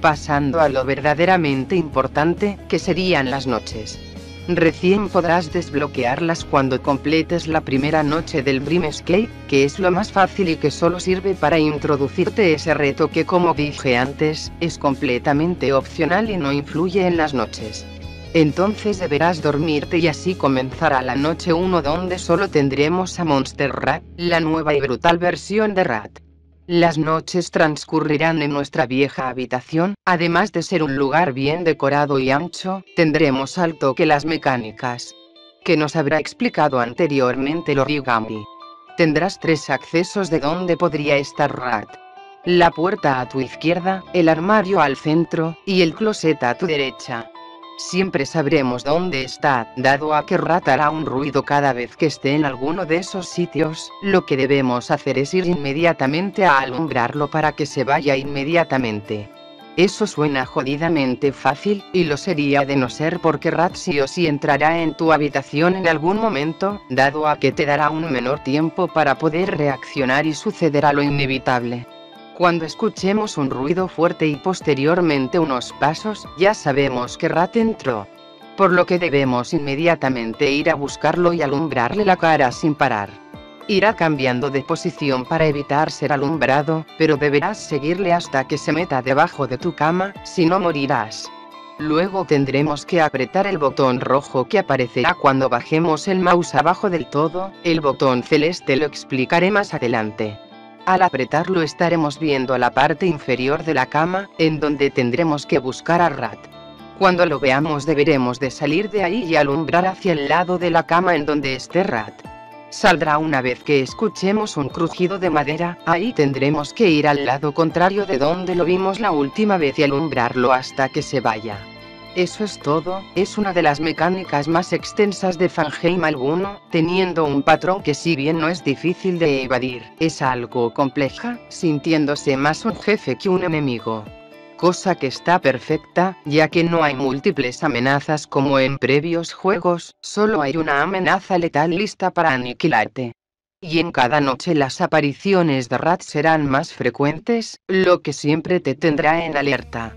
Pasando a lo verdaderamente importante, que serían las noches. Recién podrás desbloquearlas cuando completes la primera noche del Dream Escape, que es lo más fácil y que solo sirve para introducirte ese reto que como dije antes, es completamente opcional y no influye en las noches. Entonces deberás dormirte y así comenzará la noche 1 donde solo tendremos a Monster Rat, la nueva y brutal versión de Rat. Las noches transcurrirán en nuestra vieja habitación, además de ser un lugar bien decorado y ancho, tendremos al toque las mecánicas que nos habrá explicado anteriormente el origami. Tendrás tres accesos de donde podría estar Rat. La puerta a tu izquierda, el armario al centro, y el closet a tu derecha. Siempre sabremos dónde está, dado a que Rat hará un ruido cada vez que esté en alguno de esos sitios, lo que debemos hacer es ir inmediatamente a alumbrarlo para que se vaya inmediatamente. Eso suena jodidamente fácil, y lo sería de no ser porque Rat sí o sí entrará en tu habitación en algún momento, dado a que te dará un menor tiempo para poder reaccionar y sucederá lo inevitable. Cuando escuchemos un ruido fuerte y posteriormente unos pasos, ya sabemos que Rat entró. Por lo que debemos inmediatamente ir a buscarlo y alumbrarle la cara sin parar. Irá cambiando de posición para evitar ser alumbrado, pero deberás seguirle hasta que se meta debajo de tu cama, si no morirás. Luego tendremos que apretar el botón rojo que aparecerá cuando bajemos el mouse abajo del todo, el botón celeste lo explicaré más adelante. Al apretarlo estaremos viendo la parte inferior de la cama, en donde tendremos que buscar a Rat. Cuando lo veamos deberemos de salir de ahí y alumbrar hacia el lado de la cama en donde esté Rat. Saldrá una vez que escuchemos un crujido de madera, ahí tendremos que ir al lado contrario de donde lo vimos la última vez y alumbrarlo hasta que se vaya. Eso es todo, es una de las mecánicas más extensas de Fangame alguno, teniendo un patrón que si bien no es difícil de evadir, es algo compleja, sintiéndose más un jefe que un enemigo. Cosa que está perfecta, ya que no hay múltiples amenazas como en previos juegos, solo hay una amenaza letal lista para aniquilarte. Y en cada noche las apariciones de Rat serán más frecuentes, lo que siempre te tendrá en alerta.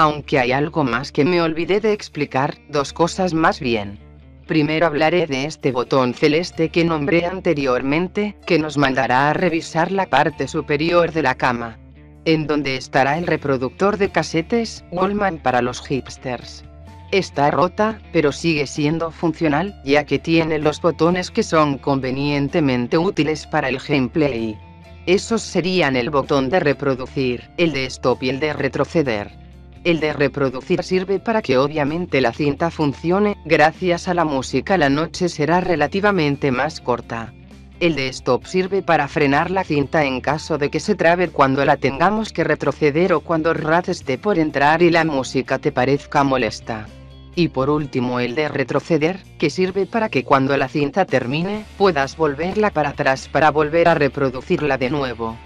Aunque hay algo más que me olvidé de explicar, dos cosas más bien. Primero hablaré de este botón celeste que nombré anteriormente, que nos mandará a revisar la parte superior de la cama. En donde estará el reproductor de casetes, Wallman para los hipsters. Está rota, pero sigue siendo funcional, ya que tiene los botones que son convenientemente útiles para el gameplay. Esos serían el botón de reproducir, el de stop y el de retroceder. El de reproducir sirve para que obviamente la cinta funcione, gracias a la música la noche será relativamente más corta. El de stop sirve para frenar la cinta en caso de que se trabe cuando la tengamos que retroceder o cuando RAT esté por entrar y la música te parezca molesta. Y por último el de retroceder, que sirve para que cuando la cinta termine, puedas volverla para atrás para volver a reproducirla de nuevo.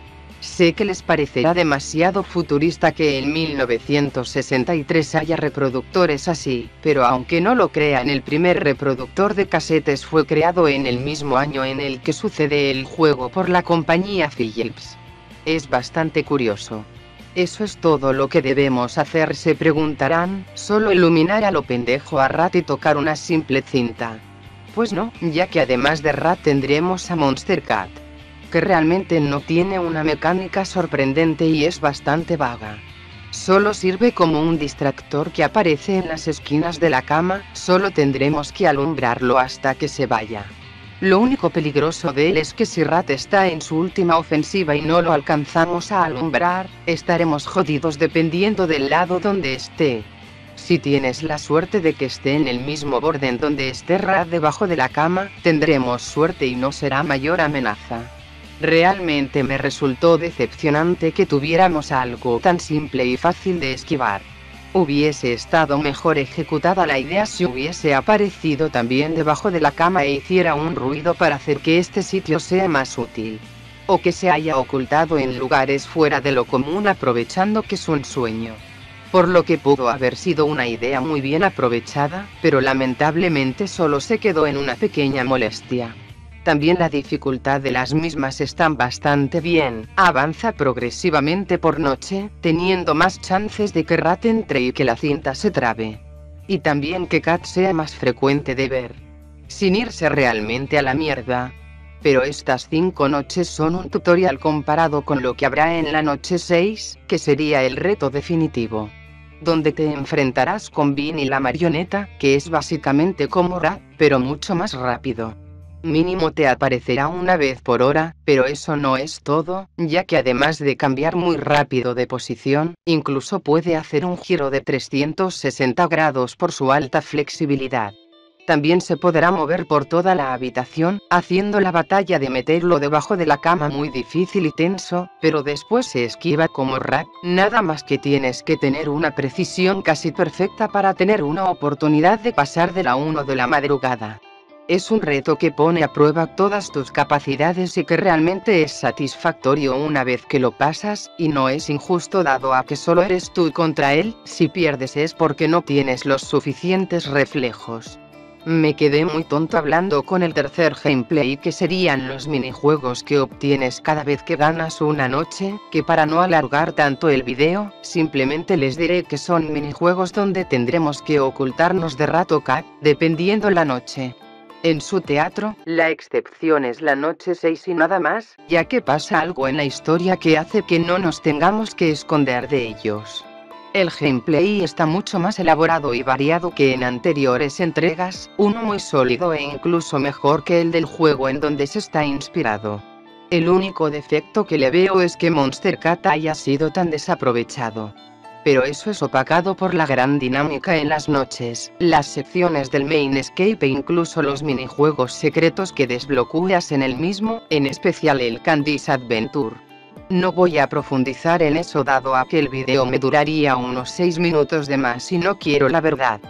Sé que les parecerá demasiado futurista que en 1963 haya reproductores así, pero aunque no lo crean el primer reproductor de casetes fue creado en el mismo año en el que sucede el juego por la compañía Philips. Es bastante curioso. Eso es todo lo que debemos hacer, se preguntarán, solo iluminar a lo pendejo a Rat y tocar una simple cinta. Pues no, ya que además de Rat tendremos a Monster Cat que realmente no tiene una mecánica sorprendente y es bastante vaga. Solo sirve como un distractor que aparece en las esquinas de la cama, solo tendremos que alumbrarlo hasta que se vaya. Lo único peligroso de él es que si Rat está en su última ofensiva y no lo alcanzamos a alumbrar, estaremos jodidos dependiendo del lado donde esté. Si tienes la suerte de que esté en el mismo borde en donde esté Rat debajo de la cama, tendremos suerte y no será mayor amenaza. Realmente me resultó decepcionante que tuviéramos algo tan simple y fácil de esquivar. Hubiese estado mejor ejecutada la idea si hubiese aparecido también debajo de la cama e hiciera un ruido para hacer que este sitio sea más útil. O que se haya ocultado en lugares fuera de lo común aprovechando que es un sueño. Por lo que pudo haber sido una idea muy bien aprovechada, pero lamentablemente solo se quedó en una pequeña molestia. También la dificultad de las mismas están bastante bien, avanza progresivamente por noche, teniendo más chances de que Rat entre y que la cinta se trabe. Y también que Cat sea más frecuente de ver. Sin irse realmente a la mierda. Pero estas 5 noches son un tutorial comparado con lo que habrá en la noche 6, que sería el reto definitivo donde te enfrentarás con Bean y la marioneta, que es básicamente como Rat, pero mucho más rápido mínimo te aparecerá una vez por hora, pero eso no es todo, ya que además de cambiar muy rápido de posición, incluso puede hacer un giro de 360 grados por su alta flexibilidad. También se podrá mover por toda la habitación, haciendo la batalla de meterlo debajo de la cama muy difícil y tenso, pero después se esquiva como Rat, nada más que tienes que tener una precisión casi perfecta para tener una oportunidad de pasar de la 1 de la madrugada. Es un reto que pone a prueba todas tus capacidades y que realmente es satisfactorio una vez que lo pasas, y no es injusto dado a que solo eres tú contra él, si pierdes es porque no tienes los suficientes reflejos. Me quedé muy tonto hablando con el tercer gameplay que serían los minijuegos que obtienes cada vez que ganas una noche, que para no alargar tanto el video, simplemente les diré que son minijuegos donde tendremos que ocultarnos de rato cat, dependiendo la noche. En su teatro, la excepción es la noche 6 y nada más, ya que pasa algo en la historia que hace que no nos tengamos que esconder de ellos. El gameplay está mucho más elaborado y variado que en anteriores entregas, uno muy sólido e incluso mejor que el del juego en donde se está inspirado. El único defecto que le veo es que Monster Cat haya sido tan desaprovechado pero eso es opacado por la gran dinámica en las noches, las secciones del main escape e incluso los minijuegos secretos que desbloqueas en el mismo, en especial el Candy's Adventure. No voy a profundizar en eso dado a que el video me duraría unos 6 minutos de más y no quiero la verdad.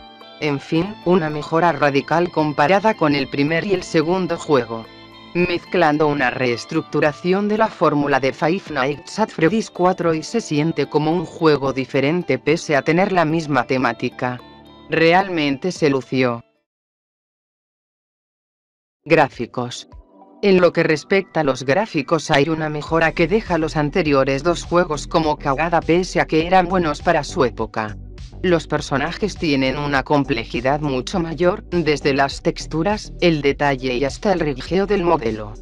En fin, una mejora radical comparada con el primer y el segundo juego mezclando una reestructuración de la fórmula de Five Nights at Freddy's 4 y se siente como un juego diferente pese a tener la misma temática. Realmente se lució. Gráficos. En lo que respecta a los gráficos hay una mejora que deja los anteriores dos juegos como cagada pese a que eran buenos para su época. Los personajes tienen una complejidad mucho mayor, desde las texturas, el detalle y hasta el rigeo del modelo.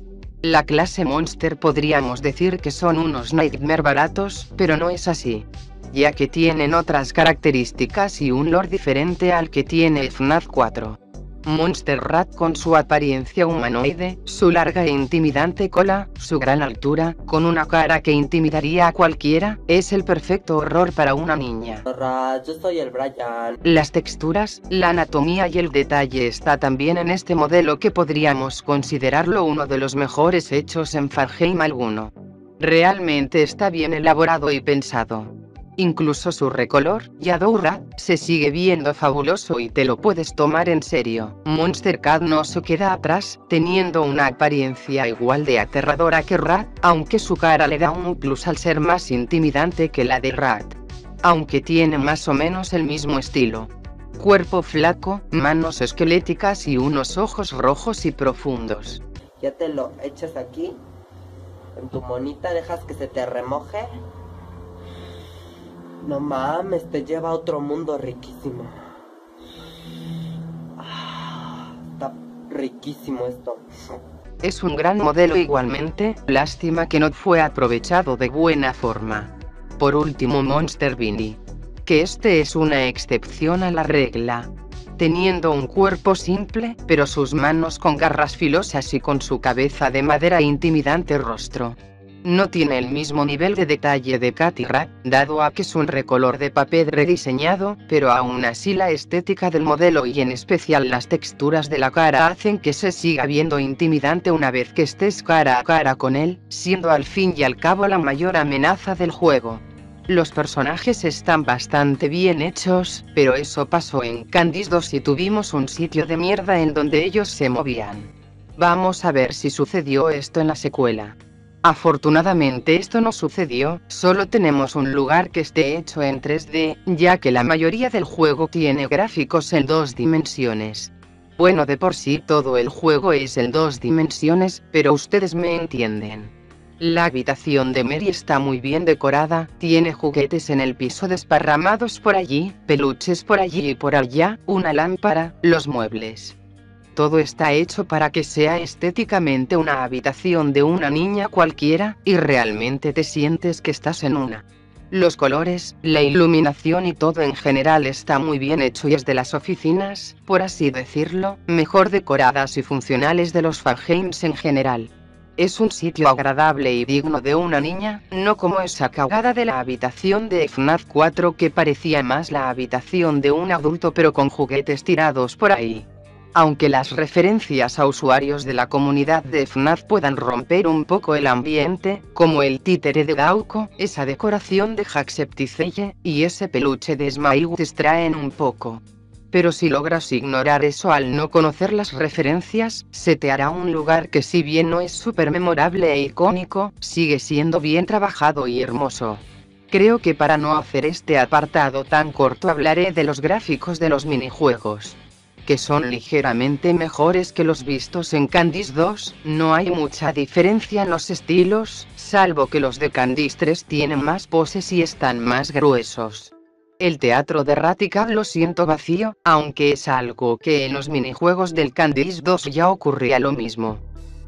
La clase Monster podríamos decir que son unos Nightmare baratos, pero no es así. Ya que tienen otras características y un lore diferente al que tiene FNAF 4. Monster Rat con su apariencia humanoide, su larga e intimidante cola, su gran altura, con una cara que intimidaría a cualquiera, es el perfecto horror para una niña. yo soy el Brian. Las texturas, la anatomía y el detalle está también en este modelo que podríamos considerarlo uno de los mejores hechos en Farheim alguno. Realmente está bien elaborado y pensado. Incluso su recolor, Yadoura, se sigue viendo fabuloso y te lo puedes tomar en serio. Monster Cat no se queda atrás, teniendo una apariencia igual de aterradora que Rat, aunque su cara le da un plus al ser más intimidante que la de Rat. Aunque tiene más o menos el mismo estilo. Cuerpo flaco, manos esqueléticas y unos ojos rojos y profundos. Ya te lo echas aquí, en tu monita, dejas que se te remoje no mames, te lleva a otro mundo riquísimo. Ah, está riquísimo esto. Es un gran modelo igualmente, lástima que no fue aprovechado de buena forma. Por último Monster Bini. Que este es una excepción a la regla. Teniendo un cuerpo simple, pero sus manos con garras filosas y con su cabeza de madera intimidante rostro. No tiene el mismo nivel de detalle de Katy Rat, dado a que es un recolor de papel rediseñado, pero aún así la estética del modelo y en especial las texturas de la cara hacen que se siga viendo intimidante una vez que estés cara a cara con él, siendo al fin y al cabo la mayor amenaza del juego. Los personajes están bastante bien hechos, pero eso pasó en Candice 2 y tuvimos un sitio de mierda en donde ellos se movían. Vamos a ver si sucedió esto en la secuela. Afortunadamente esto no sucedió, solo tenemos un lugar que esté hecho en 3D, ya que la mayoría del juego tiene gráficos en dos dimensiones. Bueno de por sí todo el juego es en dos dimensiones, pero ustedes me entienden. La habitación de Mary está muy bien decorada, tiene juguetes en el piso desparramados por allí, peluches por allí y por allá, una lámpara, los muebles. Todo está hecho para que sea estéticamente una habitación de una niña cualquiera, y realmente te sientes que estás en una. Los colores, la iluminación y todo en general está muy bien hecho y es de las oficinas, por así decirlo, mejor decoradas y funcionales de los Faheims en general. Es un sitio agradable y digno de una niña, no como esa cagada de la habitación de FNAF 4 que parecía más la habitación de un adulto pero con juguetes tirados por ahí. Aunque las referencias a usuarios de la comunidad de FNAF puedan romper un poco el ambiente, como el títere de Gauco, esa decoración de Jacksepticeye, y ese peluche de Smile distraen un poco. Pero si logras ignorar eso al no conocer las referencias, se te hará un lugar que si bien no es súper memorable e icónico, sigue siendo bien trabajado y hermoso. Creo que para no hacer este apartado tan corto hablaré de los gráficos de los minijuegos que son ligeramente mejores que los vistos en Candice 2, no hay mucha diferencia en los estilos, salvo que los de Candice 3 tienen más poses y están más gruesos. El teatro de Raticat lo siento vacío, aunque es algo que en los minijuegos del Candice 2 ya ocurría lo mismo.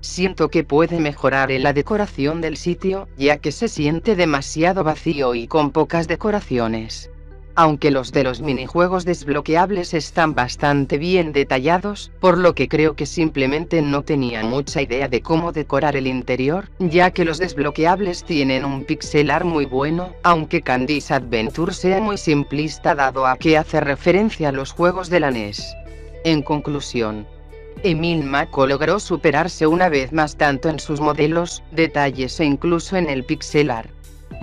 Siento que puede mejorar en la decoración del sitio, ya que se siente demasiado vacío y con pocas decoraciones. Aunque los de los minijuegos desbloqueables están bastante bien detallados, por lo que creo que simplemente no tenía mucha idea de cómo decorar el interior, ya que los desbloqueables tienen un pixel art muy bueno, aunque Candice Adventure sea muy simplista dado a que hace referencia a los juegos de la NES. En conclusión, Emil Mako logró superarse una vez más tanto en sus modelos, detalles e incluso en el pixel art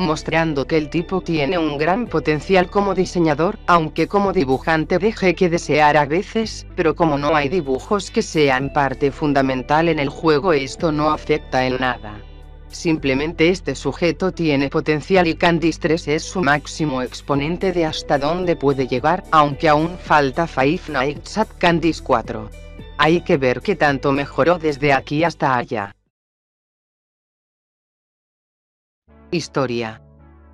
mostrando que el tipo tiene un gran potencial como diseñador, aunque como dibujante deje que desear a veces, pero como no hay dibujos que sean parte fundamental en el juego esto no afecta en nada. Simplemente este sujeto tiene potencial y Candice 3 es su máximo exponente de hasta dónde puede llegar, aunque aún falta Five Nights at Candice 4. Hay que ver qué tanto mejoró desde aquí hasta allá. Historia.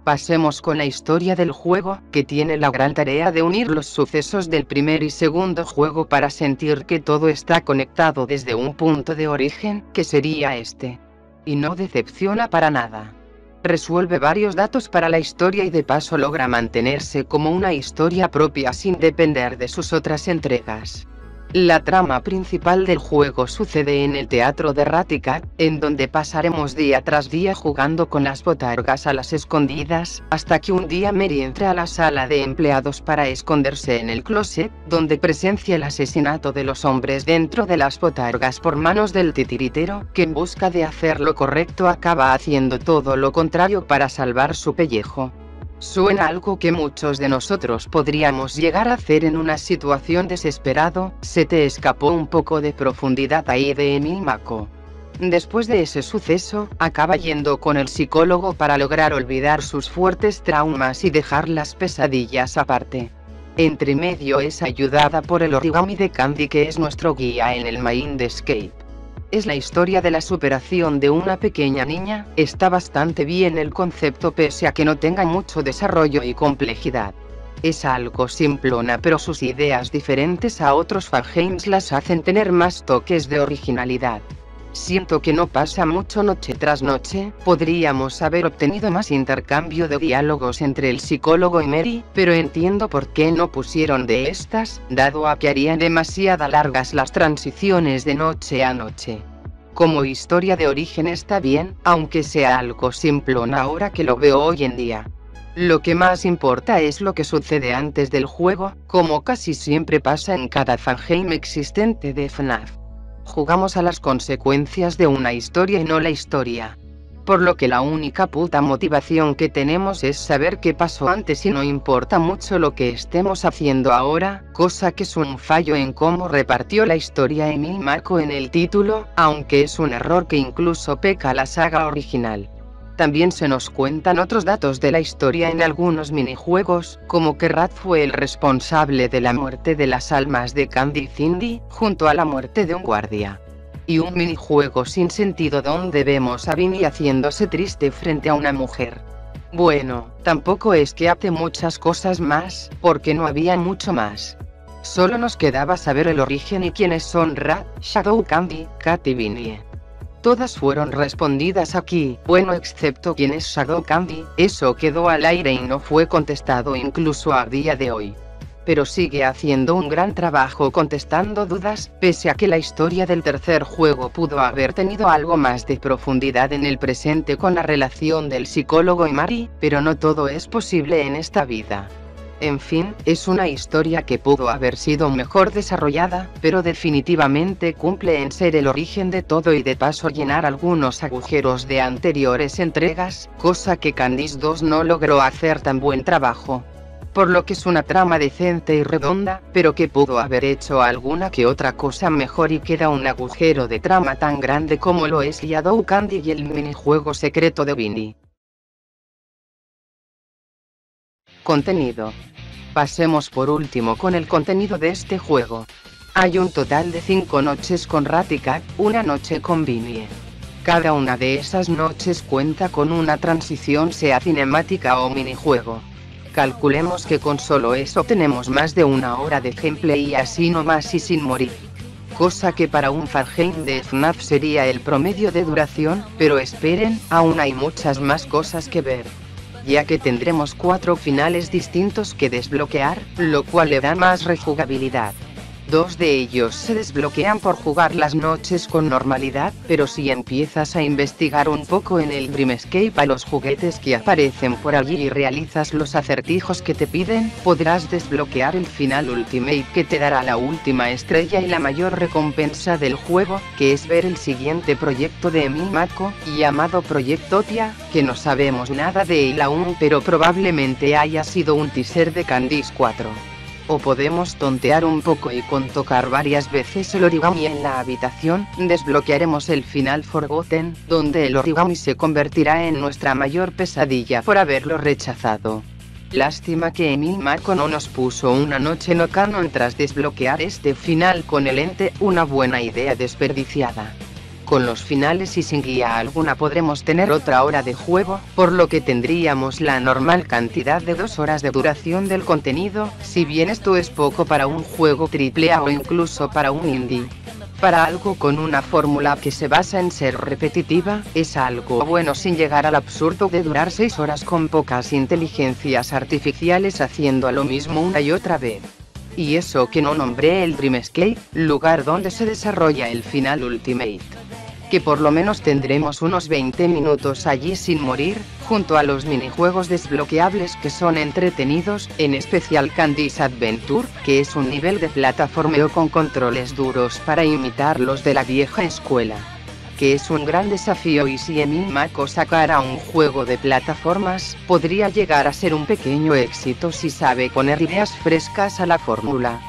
Pasemos con la historia del juego, que tiene la gran tarea de unir los sucesos del primer y segundo juego para sentir que todo está conectado desde un punto de origen, que sería este. Y no decepciona para nada. Resuelve varios datos para la historia y de paso logra mantenerse como una historia propia sin depender de sus otras entregas. La trama principal del juego sucede en el teatro de Raticat, en donde pasaremos día tras día jugando con las botargas a las escondidas, hasta que un día Mary entra a la sala de empleados para esconderse en el closet, donde presencia el asesinato de los hombres dentro de las botargas por manos del titiritero, que en busca de hacer lo correcto acaba haciendo todo lo contrario para salvar su pellejo. Suena algo que muchos de nosotros podríamos llegar a hacer en una situación desesperado, se te escapó un poco de profundidad ahí de Emil Mako. Después de ese suceso, acaba yendo con el psicólogo para lograr olvidar sus fuertes traumas y dejar las pesadillas aparte. Entre medio es ayudada por el origami de Candy que es nuestro guía en el Mind Escape. Es la historia de la superación de una pequeña niña, está bastante bien el concepto pese a que no tenga mucho desarrollo y complejidad. Es algo simplona pero sus ideas diferentes a otros fangames las hacen tener más toques de originalidad. Siento que no pasa mucho noche tras noche, podríamos haber obtenido más intercambio de diálogos entre el psicólogo y Mary, pero entiendo por qué no pusieron de estas, dado a que harían demasiada largas las transiciones de noche a noche. Como historia de origen está bien, aunque sea algo simplón ahora que lo veo hoy en día. Lo que más importa es lo que sucede antes del juego, como casi siempre pasa en cada fangame existente de FNAF jugamos a las consecuencias de una historia y no la historia. Por lo que la única puta motivación que tenemos es saber qué pasó antes y no importa mucho lo que estemos haciendo ahora, cosa que es un fallo en cómo repartió la historia Emil Marco en el título, aunque es un error que incluso peca la saga original. También se nos cuentan otros datos de la historia en algunos minijuegos, como que Rat fue el responsable de la muerte de las almas de Candy Cindy, junto a la muerte de un guardia. Y un minijuego sin sentido donde vemos a Vinny haciéndose triste frente a una mujer. Bueno, tampoco es que hace muchas cosas más, porque no había mucho más. Solo nos quedaba saber el origen y quiénes son Rat, Shadow Candy, Cat y Vinny. Todas fueron respondidas aquí, bueno excepto quién es Shadow Candy, eso quedó al aire y no fue contestado incluso a día de hoy. Pero sigue haciendo un gran trabajo contestando dudas, pese a que la historia del tercer juego pudo haber tenido algo más de profundidad en el presente con la relación del psicólogo y Mari, pero no todo es posible en esta vida. En fin, es una historia que pudo haber sido mejor desarrollada, pero definitivamente cumple en ser el origen de todo y de paso llenar algunos agujeros de anteriores entregas, cosa que Candice 2 no logró hacer tan buen trabajo. Por lo que es una trama decente y redonda, pero que pudo haber hecho alguna que otra cosa mejor y queda un agujero de trama tan grande como lo es Shadow Candy y el minijuego secreto de Vinny. Contenido. Pasemos por último con el contenido de este juego. Hay un total de 5 noches con Raticat, una noche con Vinnie. Cada una de esas noches cuenta con una transición sea cinemática o minijuego. Calculemos que con solo eso tenemos más de una hora de gameplay y así no más y sin morir. Cosa que para un fangame de FNAF sería el promedio de duración, pero esperen, aún hay muchas más cosas que ver ya que tendremos cuatro finales distintos que desbloquear, lo cual le da más rejugabilidad. Dos de ellos se desbloquean por jugar las noches con normalidad, pero si empiezas a investigar un poco en el Dreamscape a los juguetes que aparecen por allí y realizas los acertijos que te piden, podrás desbloquear el final Ultimate que te dará la última estrella y la mayor recompensa del juego, que es ver el siguiente proyecto de Emil Mako, llamado Proyecto Tia, que no sabemos nada de él aún pero probablemente haya sido un teaser de Candice 4 o podemos tontear un poco y con tocar varias veces el origami en la habitación, desbloquearemos el final Forgotten, donde el origami se convertirá en nuestra mayor pesadilla por haberlo rechazado. Lástima que Emil Marco no nos puso una noche no canon tras desbloquear este final con el ente, una buena idea desperdiciada. Con los finales y sin guía alguna podremos tener otra hora de juego, por lo que tendríamos la normal cantidad de dos horas de duración del contenido, si bien esto es poco para un juego AAA o incluso para un indie. Para algo con una fórmula que se basa en ser repetitiva, es algo bueno sin llegar al absurdo de durar 6 horas con pocas inteligencias artificiales haciendo lo mismo una y otra vez. Y eso que no nombré el Dreamscape, lugar donde se desarrolla el final Ultimate que por lo menos tendremos unos 20 minutos allí sin morir, junto a los minijuegos desbloqueables que son entretenidos, en especial Candy's Adventure, que es un nivel de plataformeo con controles duros para imitar los de la vieja escuela que es un gran desafío y si Emin Mako sacara un juego de plataformas, podría llegar a ser un pequeño éxito si sabe poner ideas frescas a la fórmula.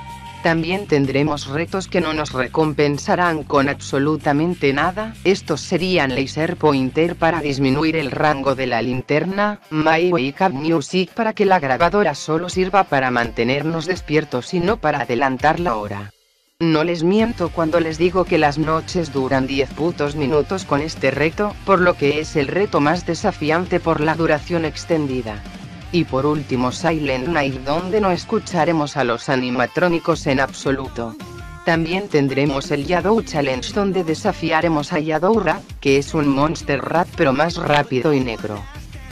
También tendremos retos que no nos recompensarán con absolutamente nada, estos serían laser pointer para disminuir el rango de la linterna, My Wake Up Music para que la grabadora solo sirva para mantenernos despiertos y no para adelantar la hora. No les miento cuando les digo que las noches duran 10 putos minutos con este reto, por lo que es el reto más desafiante por la duración extendida. Y por último Silent Night donde no escucharemos a los animatrónicos en absoluto. También tendremos el Yadow Challenge donde desafiaremos a Yadow Rat, que es un Monster Rat pero más rápido y negro.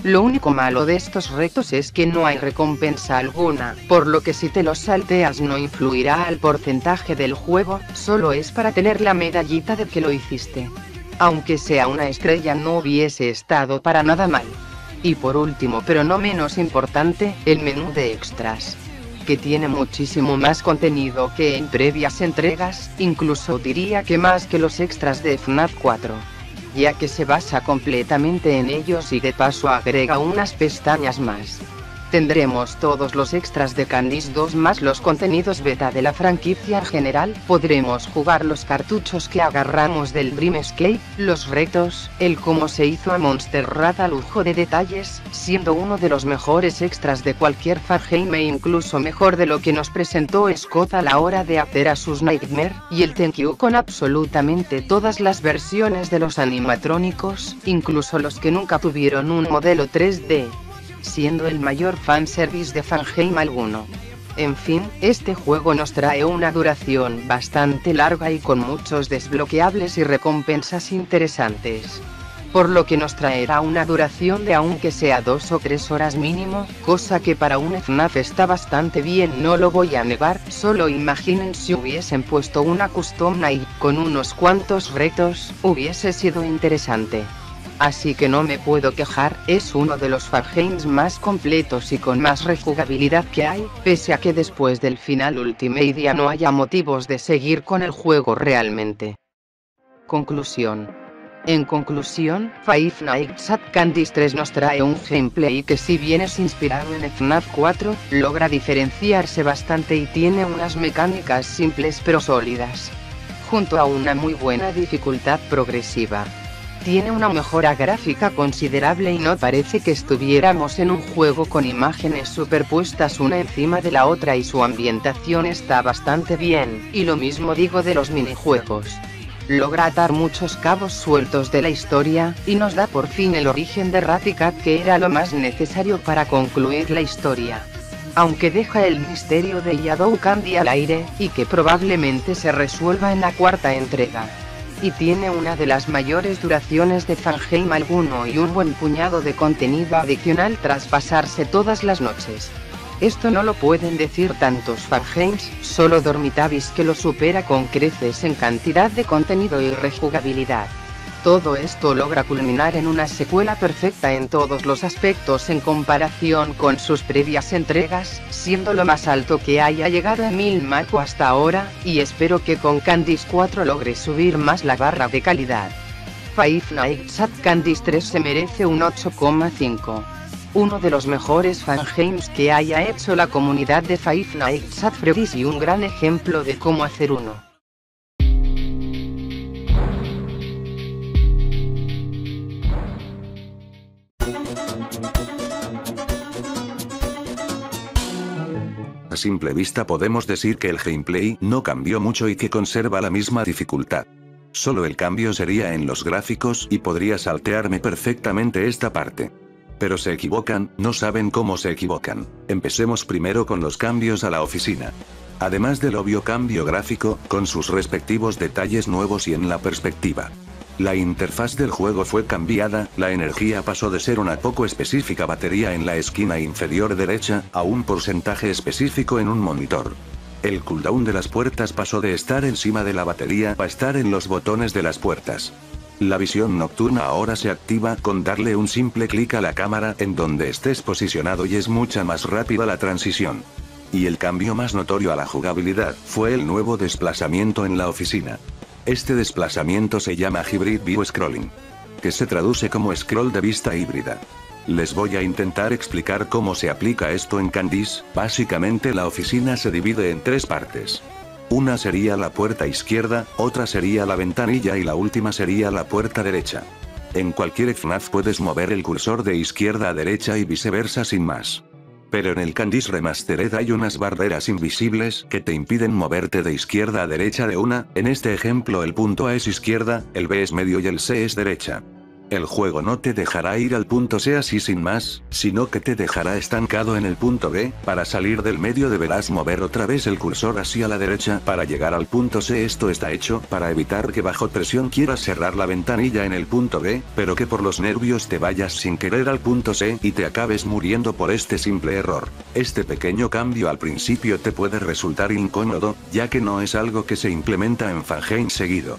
Lo único malo de estos retos es que no hay recompensa alguna, por lo que si te los salteas no influirá al porcentaje del juego, solo es para tener la medallita de que lo hiciste. Aunque sea una estrella no hubiese estado para nada mal. Y por último pero no menos importante, el menú de extras. Que tiene muchísimo más contenido que en previas entregas, incluso diría que más que los extras de FNAF 4 ya que se basa completamente en ellos y de paso agrega unas pestañas más. Tendremos todos los extras de Candice 2 más los contenidos beta de la franquicia en general, podremos jugar los cartuchos que agarramos del Dreamscape, los retos, el cómo se hizo a Monster Rat a lujo de detalles, siendo uno de los mejores extras de cualquier Fargame e incluso mejor de lo que nos presentó Scott a la hora de hacer a sus Nightmare, y el thank you con absolutamente todas las versiones de los animatrónicos, incluso los que nunca tuvieron un modelo 3D siendo el mayor fanservice de Fangame alguno. En fin, este juego nos trae una duración bastante larga y con muchos desbloqueables y recompensas interesantes. Por lo que nos traerá una duración de aunque sea dos o tres horas mínimo, cosa que para un FNAF está bastante bien no lo voy a negar, solo imaginen si hubiesen puesto una custom night con unos cuantos retos, hubiese sido interesante así que no me puedo quejar, es uno de los Fargames más completos y con más rejugabilidad que hay, pese a que después del final Ultimate ya no haya motivos de seguir con el juego realmente. Conclusión. En conclusión, Five Nights at Candy's 3 nos trae un gameplay que si bien es inspirado en FNAF 4, logra diferenciarse bastante y tiene unas mecánicas simples pero sólidas. Junto a una muy buena dificultad progresiva tiene una mejora gráfica considerable y no parece que estuviéramos en un juego con imágenes superpuestas una encima de la otra y su ambientación está bastante bien, y lo mismo digo de los minijuegos. Logra atar muchos cabos sueltos de la historia, y nos da por fin el origen de Raticat que era lo más necesario para concluir la historia. Aunque deja el misterio de Yadow Candy al aire, y que probablemente se resuelva en la cuarta entrega y tiene una de las mayores duraciones de Fangame alguno y un buen puñado de contenido adicional tras pasarse todas las noches. Esto no lo pueden decir tantos Fangames, solo Dormitavis que lo supera con creces en cantidad de contenido y rejugabilidad. Todo esto logra culminar en una secuela perfecta en todos los aspectos en comparación con sus previas entregas, siendo lo más alto que haya llegado a Mil Mako hasta ahora, y espero que con Candice 4 logre subir más la barra de calidad. Five Nights at Candice 3 se merece un 8,5 uno de los mejores fangames que haya hecho la comunidad de Five Nights at Freddy's y un gran ejemplo de cómo hacer uno. A simple vista podemos decir que el gameplay no cambió mucho y que conserva la misma dificultad. Solo el cambio sería en los gráficos y podría saltearme perfectamente esta parte. Pero se equivocan, no saben cómo se equivocan. Empecemos primero con los cambios a la oficina. Además del obvio cambio gráfico, con sus respectivos detalles nuevos y en la perspectiva. La interfaz del juego fue cambiada, la energía pasó de ser una poco específica batería en la esquina inferior derecha, a un porcentaje específico en un monitor. El cooldown de las puertas pasó de estar encima de la batería a estar en los botones de las puertas. La visión nocturna ahora se activa con darle un simple clic a la cámara en donde estés posicionado y es mucha más rápida la transición. Y el cambio más notorio a la jugabilidad fue el nuevo desplazamiento en la oficina. Este desplazamiento se llama Hybrid View Scrolling, que se traduce como scroll de vista híbrida. Les voy a intentar explicar cómo se aplica esto en Candice, básicamente la oficina se divide en tres partes. Una sería la puerta izquierda, otra sería la ventanilla y la última sería la puerta derecha. En cualquier FNAF puedes mover el cursor de izquierda a derecha y viceversa sin más. Pero en el Candice Remastered hay unas barreras invisibles que te impiden moverte de izquierda a derecha de una, en este ejemplo el punto A es izquierda, el B es medio y el C es derecha. El juego no te dejará ir al punto C así sin más, sino que te dejará estancado en el punto B, para salir del medio deberás mover otra vez el cursor hacia la derecha para llegar al punto C. Esto está hecho para evitar que bajo presión quieras cerrar la ventanilla en el punto B, pero que por los nervios te vayas sin querer al punto C y te acabes muriendo por este simple error. Este pequeño cambio al principio te puede resultar incómodo, ya que no es algo que se implementa en Fangame seguido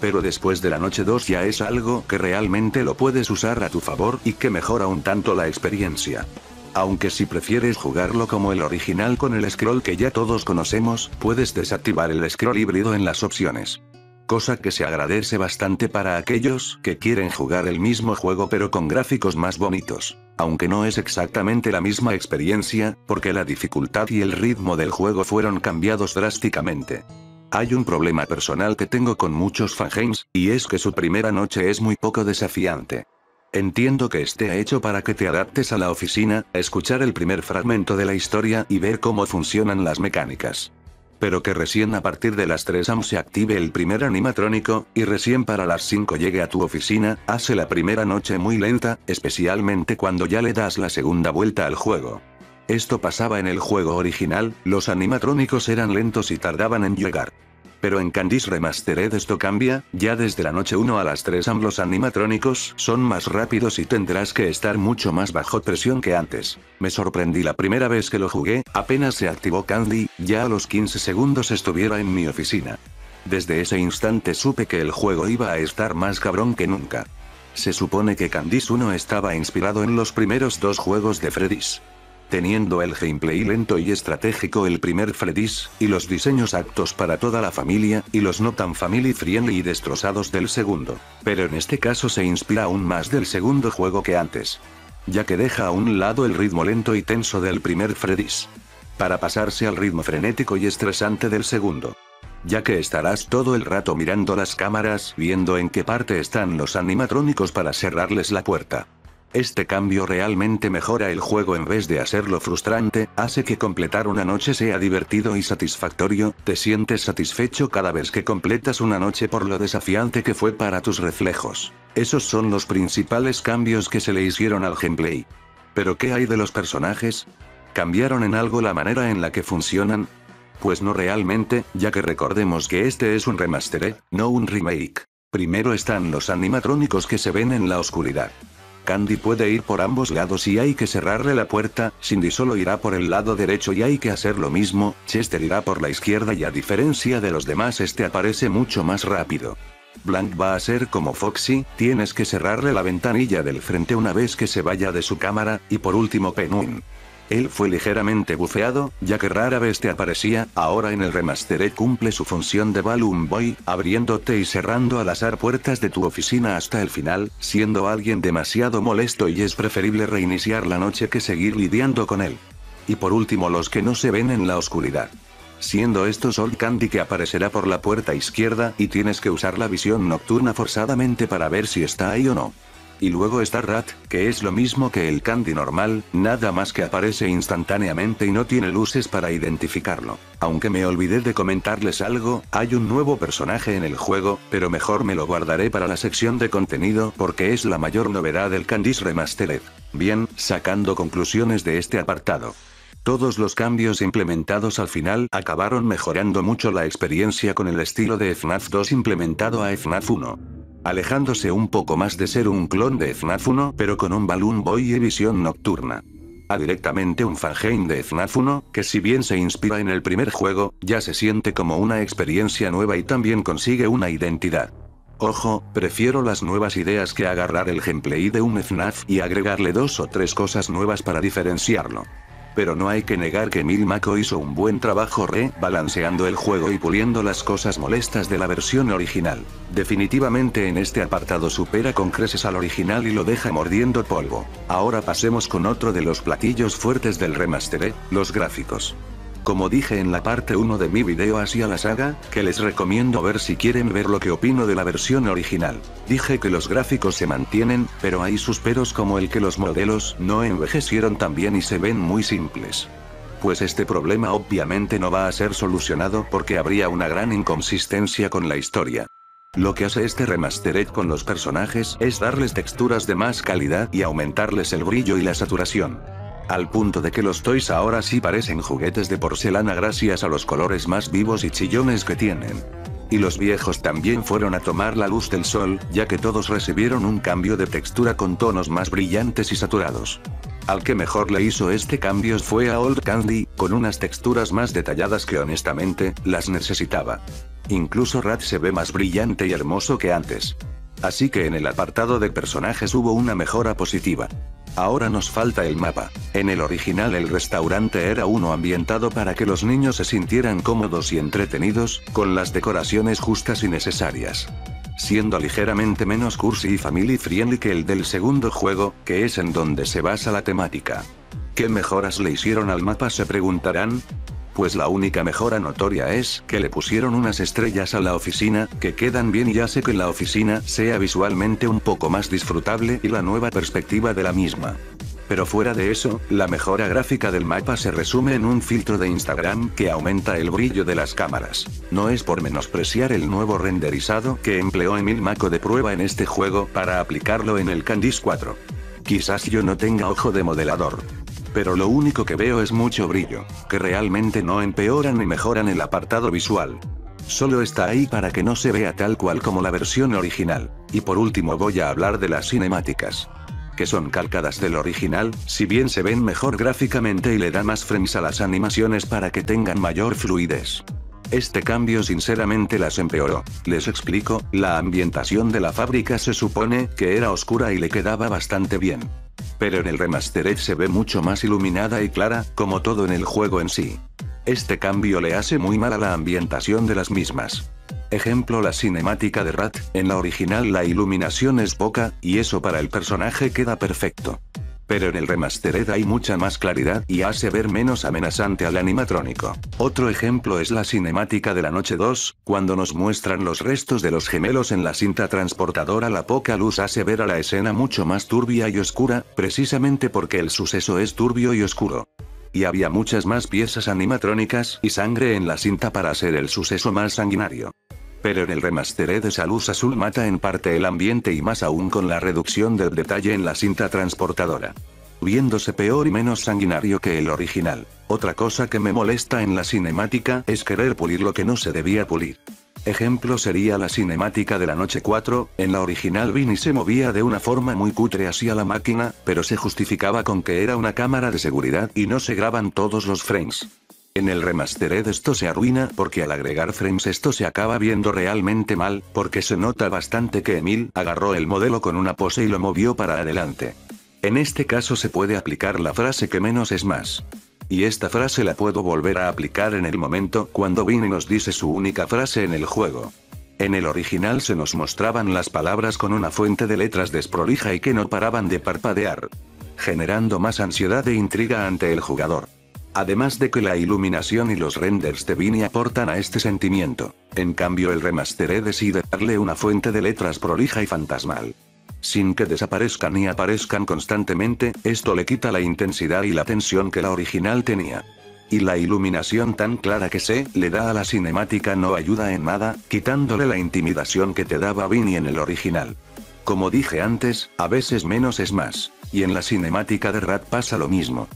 pero después de la noche 2 ya es algo que realmente lo puedes usar a tu favor y que mejora un tanto la experiencia. Aunque si prefieres jugarlo como el original con el scroll que ya todos conocemos, puedes desactivar el scroll híbrido en las opciones. Cosa que se agradece bastante para aquellos que quieren jugar el mismo juego pero con gráficos más bonitos. Aunque no es exactamente la misma experiencia, porque la dificultad y el ritmo del juego fueron cambiados drásticamente. Hay un problema personal que tengo con muchos fangames, y es que su primera noche es muy poco desafiante. Entiendo que esté hecho para que te adaptes a la oficina, escuchar el primer fragmento de la historia y ver cómo funcionan las mecánicas. Pero que recién a partir de las 3 am se active el primer animatrónico, y recién para las 5 llegue a tu oficina, hace la primera noche muy lenta, especialmente cuando ya le das la segunda vuelta al juego. Esto pasaba en el juego original, los animatrónicos eran lentos y tardaban en llegar. Pero en Candice Remastered esto cambia, ya desde la noche 1 a las 3 am los animatrónicos son más rápidos y tendrás que estar mucho más bajo presión que antes. Me sorprendí la primera vez que lo jugué, apenas se activó Candy, ya a los 15 segundos estuviera en mi oficina. Desde ese instante supe que el juego iba a estar más cabrón que nunca. Se supone que Candice 1 estaba inspirado en los primeros dos juegos de Freddy's teniendo el gameplay lento y estratégico el primer Freddy's, y los diseños aptos para toda la familia, y los no tan family friendly y destrozados del segundo. Pero en este caso se inspira aún más del segundo juego que antes. Ya que deja a un lado el ritmo lento y tenso del primer Freddy's. Para pasarse al ritmo frenético y estresante del segundo ya que estarás todo el rato mirando las cámaras viendo en qué parte están los animatrónicos para cerrarles la puerta. Este cambio realmente mejora el juego en vez de hacerlo frustrante, hace que completar una noche sea divertido y satisfactorio, te sientes satisfecho cada vez que completas una noche por lo desafiante que fue para tus reflejos. Esos son los principales cambios que se le hicieron al gameplay. Pero ¿qué hay de los personajes? ¿Cambiaron en algo la manera en la que funcionan? Pues no realmente, ya que recordemos que este es un remaster, no un remake. Primero están los animatrónicos que se ven en la oscuridad. Candy puede ir por ambos lados y hay que cerrarle la puerta, Cindy solo irá por el lado derecho y hay que hacer lo mismo, Chester irá por la izquierda y a diferencia de los demás este aparece mucho más rápido. Blank va a ser como Foxy, tienes que cerrarle la ventanilla del frente una vez que se vaya de su cámara, y por último Penguin. Él fue ligeramente bufeado, ya que rara vez te aparecía, ahora en el remastered cumple su función de Balloon Boy, abriéndote y cerrando al azar puertas de tu oficina hasta el final, siendo alguien demasiado molesto y es preferible reiniciar la noche que seguir lidiando con él. Y por último los que no se ven en la oscuridad. Siendo estos Old Candy que aparecerá por la puerta izquierda y tienes que usar la visión nocturna forzadamente para ver si está ahí o no. Y luego está Rat, que es lo mismo que el Candy normal, nada más que aparece instantáneamente y no tiene luces para identificarlo. Aunque me olvidé de comentarles algo, hay un nuevo personaje en el juego, pero mejor me lo guardaré para la sección de contenido porque es la mayor novedad del Candice Remastered. Bien, sacando conclusiones de este apartado. Todos los cambios implementados al final acabaron mejorando mucho la experiencia con el estilo de FNAF 2 implementado a FNAF 1 alejándose un poco más de ser un clon de FNAF 1 pero con un Balloon Boy y visión nocturna. a directamente un fanheim de FNAF 1, que si bien se inspira en el primer juego, ya se siente como una experiencia nueva y también consigue una identidad. Ojo, prefiero las nuevas ideas que agarrar el gameplay de un FNAF y agregarle dos o tres cosas nuevas para diferenciarlo pero no hay que negar que Mil Mako hizo un buen trabajo re-balanceando el juego y puliendo las cosas molestas de la versión original. Definitivamente en este apartado supera con creces al original y lo deja mordiendo polvo. Ahora pasemos con otro de los platillos fuertes del remaster, los gráficos. Como dije en la parte 1 de mi video hacia la saga, que les recomiendo ver si quieren ver lo que opino de la versión original. Dije que los gráficos se mantienen, pero hay sus peros como el que los modelos no envejecieron tan bien y se ven muy simples. Pues este problema obviamente no va a ser solucionado porque habría una gran inconsistencia con la historia. Lo que hace este remastered con los personajes es darles texturas de más calidad y aumentarles el brillo y la saturación. Al punto de que los toys ahora sí parecen juguetes de porcelana gracias a los colores más vivos y chillones que tienen. Y los viejos también fueron a tomar la luz del sol, ya que todos recibieron un cambio de textura con tonos más brillantes y saturados. Al que mejor le hizo este cambio fue a Old Candy, con unas texturas más detalladas que honestamente, las necesitaba. Incluso Rat se ve más brillante y hermoso que antes. Así que en el apartado de personajes hubo una mejora positiva. Ahora nos falta el mapa. En el original el restaurante era uno ambientado para que los niños se sintieran cómodos y entretenidos, con las decoraciones justas y necesarias. Siendo ligeramente menos cursi y family friendly que el del segundo juego, que es en donde se basa la temática. ¿Qué mejoras le hicieron al mapa se preguntarán? Pues la única mejora notoria es que le pusieron unas estrellas a la oficina, que quedan bien y hace que la oficina sea visualmente un poco más disfrutable y la nueva perspectiva de la misma. Pero fuera de eso, la mejora gráfica del mapa se resume en un filtro de Instagram que aumenta el brillo de las cámaras. No es por menospreciar el nuevo renderizado que empleó Emil Mako de prueba en este juego para aplicarlo en el Candice 4. Quizás yo no tenga ojo de modelador, pero lo único que veo es mucho brillo, que realmente no empeoran ni mejoran el apartado visual. Solo está ahí para que no se vea tal cual como la versión original. Y por último voy a hablar de las cinemáticas. Que son calcadas del original, si bien se ven mejor gráficamente y le da más frames a las animaciones para que tengan mayor fluidez. Este cambio sinceramente las empeoró. Les explico, la ambientación de la fábrica se supone que era oscura y le quedaba bastante bien. Pero en el remastered se ve mucho más iluminada y clara, como todo en el juego en sí. Este cambio le hace muy mal a la ambientación de las mismas. Ejemplo la cinemática de Rat, en la original la iluminación es poca, y eso para el personaje queda perfecto. Pero en el remastered hay mucha más claridad y hace ver menos amenazante al animatrónico. Otro ejemplo es la cinemática de la noche 2, cuando nos muestran los restos de los gemelos en la cinta transportadora la poca luz hace ver a la escena mucho más turbia y oscura, precisamente porque el suceso es turbio y oscuro. Y había muchas más piezas animatrónicas y sangre en la cinta para hacer el suceso más sanguinario. Pero en el remastered esa luz azul mata en parte el ambiente y más aún con la reducción del detalle en la cinta transportadora. Viéndose peor y menos sanguinario que el original. Otra cosa que me molesta en la cinemática es querer pulir lo que no se debía pulir. Ejemplo sería la cinemática de la noche 4, en la original Vinny se movía de una forma muy cutre hacia la máquina, pero se justificaba con que era una cámara de seguridad y no se graban todos los frames. En el remastered esto se arruina porque al agregar frames esto se acaba viendo realmente mal, porque se nota bastante que Emil agarró el modelo con una pose y lo movió para adelante. En este caso se puede aplicar la frase que menos es más. Y esta frase la puedo volver a aplicar en el momento cuando Vinny nos dice su única frase en el juego. En el original se nos mostraban las palabras con una fuente de letras desprolija y que no paraban de parpadear. Generando más ansiedad e intriga ante el jugador. Además de que la iluminación y los renders de Vini aportan a este sentimiento. En cambio el remasteré decide darle una fuente de letras prolija y fantasmal. Sin que desaparezcan y aparezcan constantemente, esto le quita la intensidad y la tensión que la original tenía. Y la iluminación tan clara que se le da a la cinemática no ayuda en nada, quitándole la intimidación que te daba Vini en el original. Como dije antes, a veces menos es más. Y en la cinemática de Rat pasa lo mismo.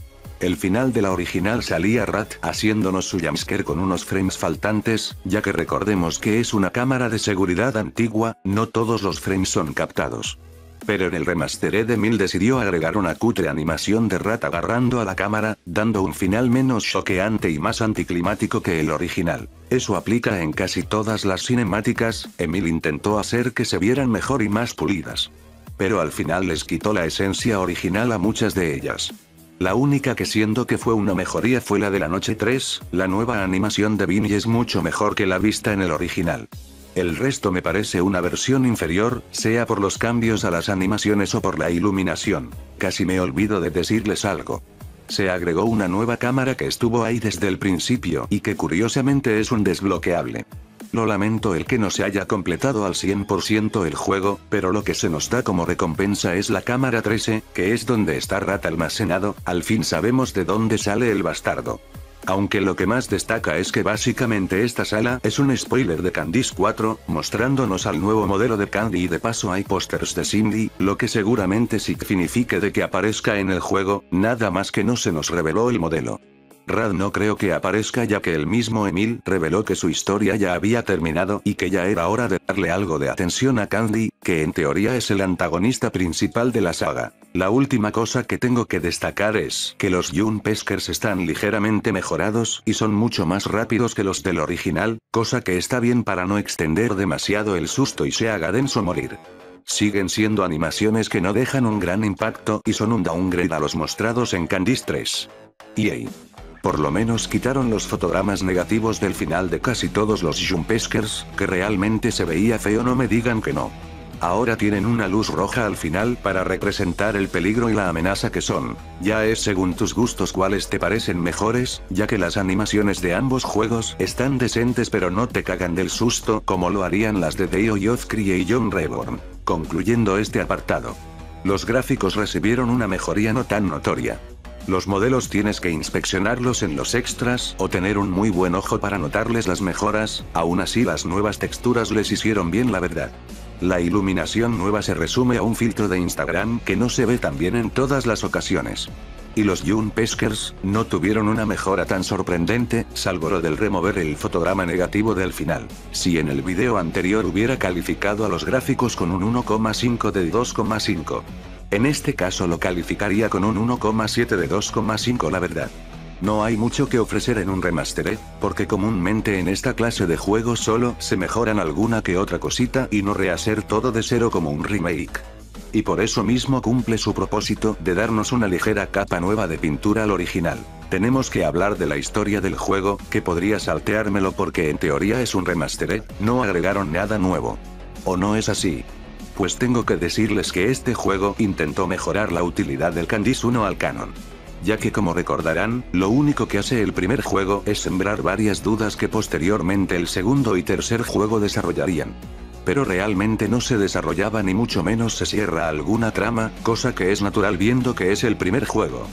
El final de la original salía Rat haciéndonos su jumpscare con unos frames faltantes, ya que recordemos que es una cámara de seguridad antigua, no todos los frames son captados. Pero en el remastered de 1000 decidió agregar una cutre animación de Rat agarrando a la cámara, dando un final menos choqueante y más anticlimático que el original. Eso aplica en casi todas las cinemáticas, Emil intentó hacer que se vieran mejor y más pulidas. Pero al final les quitó la esencia original a muchas de ellas. La única que siento que fue una mejoría fue la de la noche 3, la nueva animación de Vinny es mucho mejor que la vista en el original. El resto me parece una versión inferior, sea por los cambios a las animaciones o por la iluminación. Casi me olvido de decirles algo. Se agregó una nueva cámara que estuvo ahí desde el principio y que curiosamente es un desbloqueable. Lo lamento el que no se haya completado al 100% el juego, pero lo que se nos da como recompensa es la cámara 13, que es donde está Rat almacenado, al fin sabemos de dónde sale el bastardo. Aunque lo que más destaca es que básicamente esta sala es un spoiler de Candice 4, mostrándonos al nuevo modelo de Candy y de paso hay pósters de Cindy, lo que seguramente signifique de que aparezca en el juego, nada más que no se nos reveló el modelo. Rad no creo que aparezca ya que el mismo Emil reveló que su historia ya había terminado y que ya era hora de darle algo de atención a Candy, que en teoría es el antagonista principal de la saga. La última cosa que tengo que destacar es que los June Peskers están ligeramente mejorados y son mucho más rápidos que los del original, cosa que está bien para no extender demasiado el susto y se haga denso morir. Siguen siendo animaciones que no dejan un gran impacto y son un downgrade a los mostrados en Candice 3. EA. Por lo menos quitaron los fotogramas negativos del final de casi todos los Jumpeskers, que realmente se veía feo no me digan que no. Ahora tienen una luz roja al final para representar el peligro y la amenaza que son. Ya es según tus gustos cuáles te parecen mejores, ya que las animaciones de ambos juegos están decentes pero no te cagan del susto como lo harían las de Deo Yothkri y John Reborn. Concluyendo este apartado. Los gráficos recibieron una mejoría no tan notoria. Los modelos tienes que inspeccionarlos en los extras o tener un muy buen ojo para notarles las mejoras, aún así las nuevas texturas les hicieron bien la verdad. La iluminación nueva se resume a un filtro de Instagram que no se ve tan bien en todas las ocasiones. Y los June Peskers, no tuvieron una mejora tan sorprendente, salvo lo del remover el fotograma negativo del final. Si en el video anterior hubiera calificado a los gráficos con un 1,5 de 2,5. En este caso lo calificaría con un 1,7 de 2,5 la verdad. No hay mucho que ofrecer en un remastered, porque comúnmente en esta clase de juegos solo se mejoran alguna que otra cosita y no rehacer todo de cero como un remake. Y por eso mismo cumple su propósito de darnos una ligera capa nueva de pintura al original. Tenemos que hablar de la historia del juego, que podría salteármelo porque en teoría es un remastered, no agregaron nada nuevo. ¿O no es así? Pues tengo que decirles que este juego intentó mejorar la utilidad del Candice 1 al canon. Ya que como recordarán, lo único que hace el primer juego es sembrar varias dudas que posteriormente el segundo y tercer juego desarrollarían. Pero realmente no se desarrollaba ni mucho menos se cierra alguna trama, cosa que es natural viendo que es el primer juego.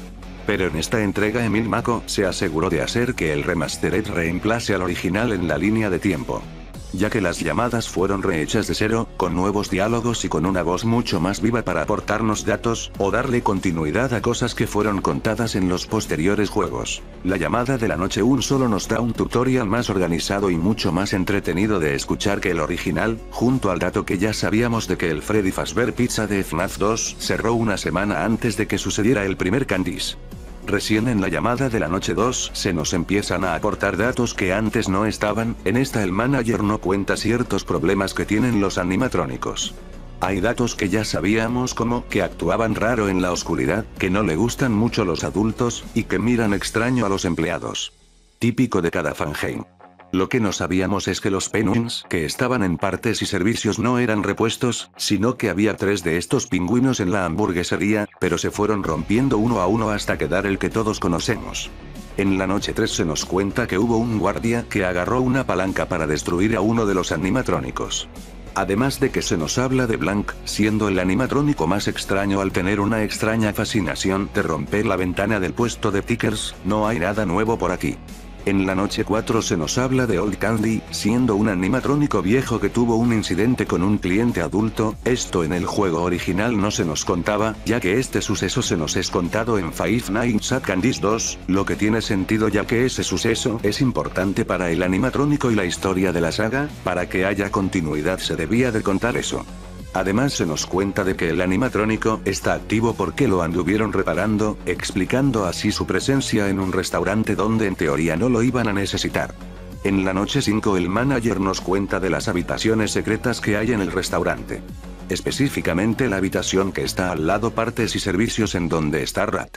Pero en esta entrega Emil Mako se aseguró de hacer que el remastered reemplace al original en la línea de tiempo ya que las llamadas fueron rehechas de cero, con nuevos diálogos y con una voz mucho más viva para aportarnos datos, o darle continuidad a cosas que fueron contadas en los posteriores juegos. La llamada de la noche 1 solo nos da un tutorial más organizado y mucho más entretenido de escuchar que el original, junto al dato que ya sabíamos de que el Freddy Fazbear Pizza de FNAF 2 cerró una semana antes de que sucediera el primer Candice. Recién en la llamada de la noche 2 se nos empiezan a aportar datos que antes no estaban, en esta el manager no cuenta ciertos problemas que tienen los animatrónicos. Hay datos que ya sabíamos como que actuaban raro en la oscuridad, que no le gustan mucho los adultos, y que miran extraño a los empleados. Típico de cada fanheim. Lo que no sabíamos es que los penguins que estaban en partes y servicios no eran repuestos, sino que había tres de estos pingüinos en la hamburguesería, pero se fueron rompiendo uno a uno hasta quedar el que todos conocemos. En la noche 3 se nos cuenta que hubo un guardia que agarró una palanca para destruir a uno de los animatrónicos. Además de que se nos habla de Blank, siendo el animatrónico más extraño al tener una extraña fascinación de romper la ventana del puesto de tickers, no hay nada nuevo por aquí. En la noche 4 se nos habla de Old Candy, siendo un animatrónico viejo que tuvo un incidente con un cliente adulto, esto en el juego original no se nos contaba, ya que este suceso se nos es contado en Five Nights at Candy's 2, lo que tiene sentido ya que ese suceso es importante para el animatrónico y la historia de la saga, para que haya continuidad se debía de contar eso. Además se nos cuenta de que el animatrónico está activo porque lo anduvieron reparando, explicando así su presencia en un restaurante donde en teoría no lo iban a necesitar. En la noche 5 el manager nos cuenta de las habitaciones secretas que hay en el restaurante. Específicamente la habitación que está al lado partes y servicios en donde está Rat.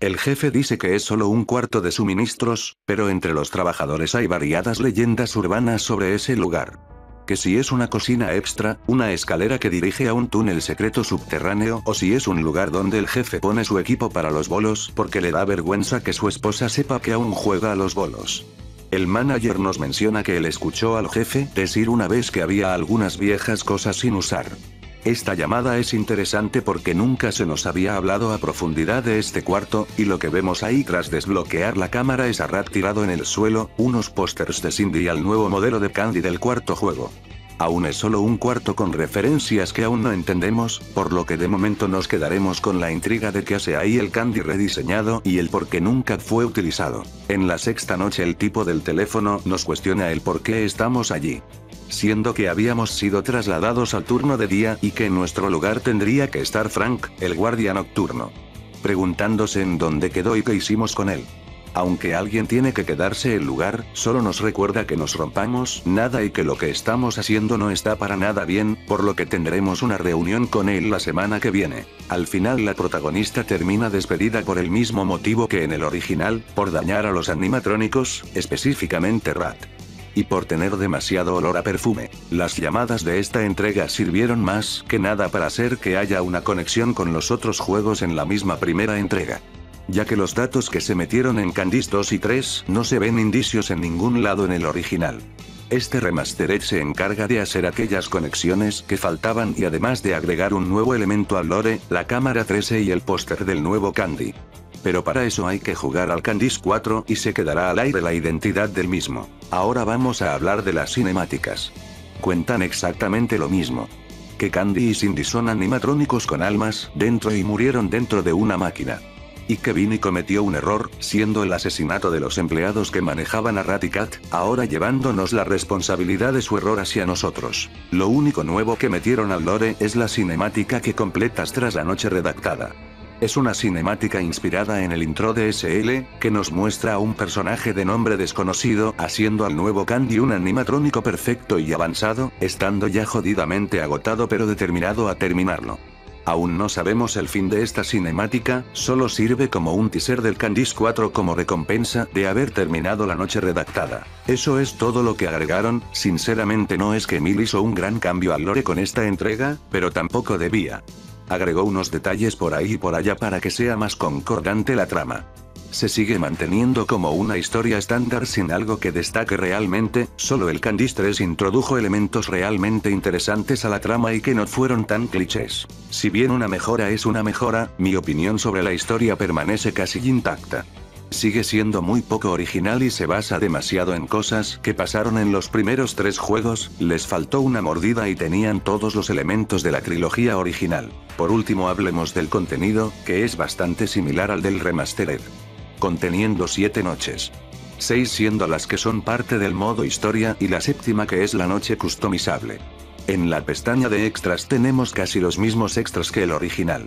El jefe dice que es solo un cuarto de suministros, pero entre los trabajadores hay variadas leyendas urbanas sobre ese lugar que si es una cocina extra, una escalera que dirige a un túnel secreto subterráneo o si es un lugar donde el jefe pone su equipo para los bolos porque le da vergüenza que su esposa sepa que aún juega a los bolos. El manager nos menciona que él escuchó al jefe decir una vez que había algunas viejas cosas sin usar. Esta llamada es interesante porque nunca se nos había hablado a profundidad de este cuarto, y lo que vemos ahí tras desbloquear la cámara es a Rat tirado en el suelo, unos pósters de Cindy y al nuevo modelo de Candy del cuarto juego. Aún es solo un cuarto con referencias que aún no entendemos, por lo que de momento nos quedaremos con la intriga de que hace ahí el Candy rediseñado y el por qué nunca fue utilizado. En la sexta noche el tipo del teléfono nos cuestiona el por qué estamos allí siendo que habíamos sido trasladados al turno de día y que en nuestro lugar tendría que estar Frank, el guardia nocturno. Preguntándose en dónde quedó y qué hicimos con él. Aunque alguien tiene que quedarse el lugar, solo nos recuerda que nos rompamos nada y que lo que estamos haciendo no está para nada bien, por lo que tendremos una reunión con él la semana que viene. Al final la protagonista termina despedida por el mismo motivo que en el original, por dañar a los animatrónicos, específicamente Rat y por tener demasiado olor a perfume. Las llamadas de esta entrega sirvieron más que nada para hacer que haya una conexión con los otros juegos en la misma primera entrega. Ya que los datos que se metieron en Candice 2 y 3 no se ven indicios en ningún lado en el original. Este remastered se encarga de hacer aquellas conexiones que faltaban y además de agregar un nuevo elemento al lore, la cámara 13 y el póster del nuevo Candy. Pero para eso hay que jugar al Candice 4 y se quedará al aire la identidad del mismo. Ahora vamos a hablar de las cinemáticas. Cuentan exactamente lo mismo. Que Candy y Cindy son animatrónicos con almas dentro y murieron dentro de una máquina. Y que Vinny cometió un error, siendo el asesinato de los empleados que manejaban a Raticat, ahora llevándonos la responsabilidad de su error hacia nosotros. Lo único nuevo que metieron al lore es la cinemática que completas tras la noche redactada. Es una cinemática inspirada en el intro de SL, que nos muestra a un personaje de nombre desconocido haciendo al nuevo Candy un animatrónico perfecto y avanzado, estando ya jodidamente agotado pero determinado a terminarlo. Aún no sabemos el fin de esta cinemática, solo sirve como un teaser del Candice 4 como recompensa de haber terminado la noche redactada. Eso es todo lo que agregaron, sinceramente no es que Emil hizo un gran cambio al lore con esta entrega, pero tampoco debía. Agregó unos detalles por ahí y por allá para que sea más concordante la trama. Se sigue manteniendo como una historia estándar sin algo que destaque realmente, solo el Candice 3 introdujo elementos realmente interesantes a la trama y que no fueron tan clichés. Si bien una mejora es una mejora, mi opinión sobre la historia permanece casi intacta sigue siendo muy poco original y se basa demasiado en cosas que pasaron en los primeros tres juegos, les faltó una mordida y tenían todos los elementos de la trilogía original. Por último hablemos del contenido, que es bastante similar al del remastered. Conteniendo 7 noches. 6 siendo las que son parte del modo historia y la séptima que es la noche customizable. En la pestaña de extras tenemos casi los mismos extras que el original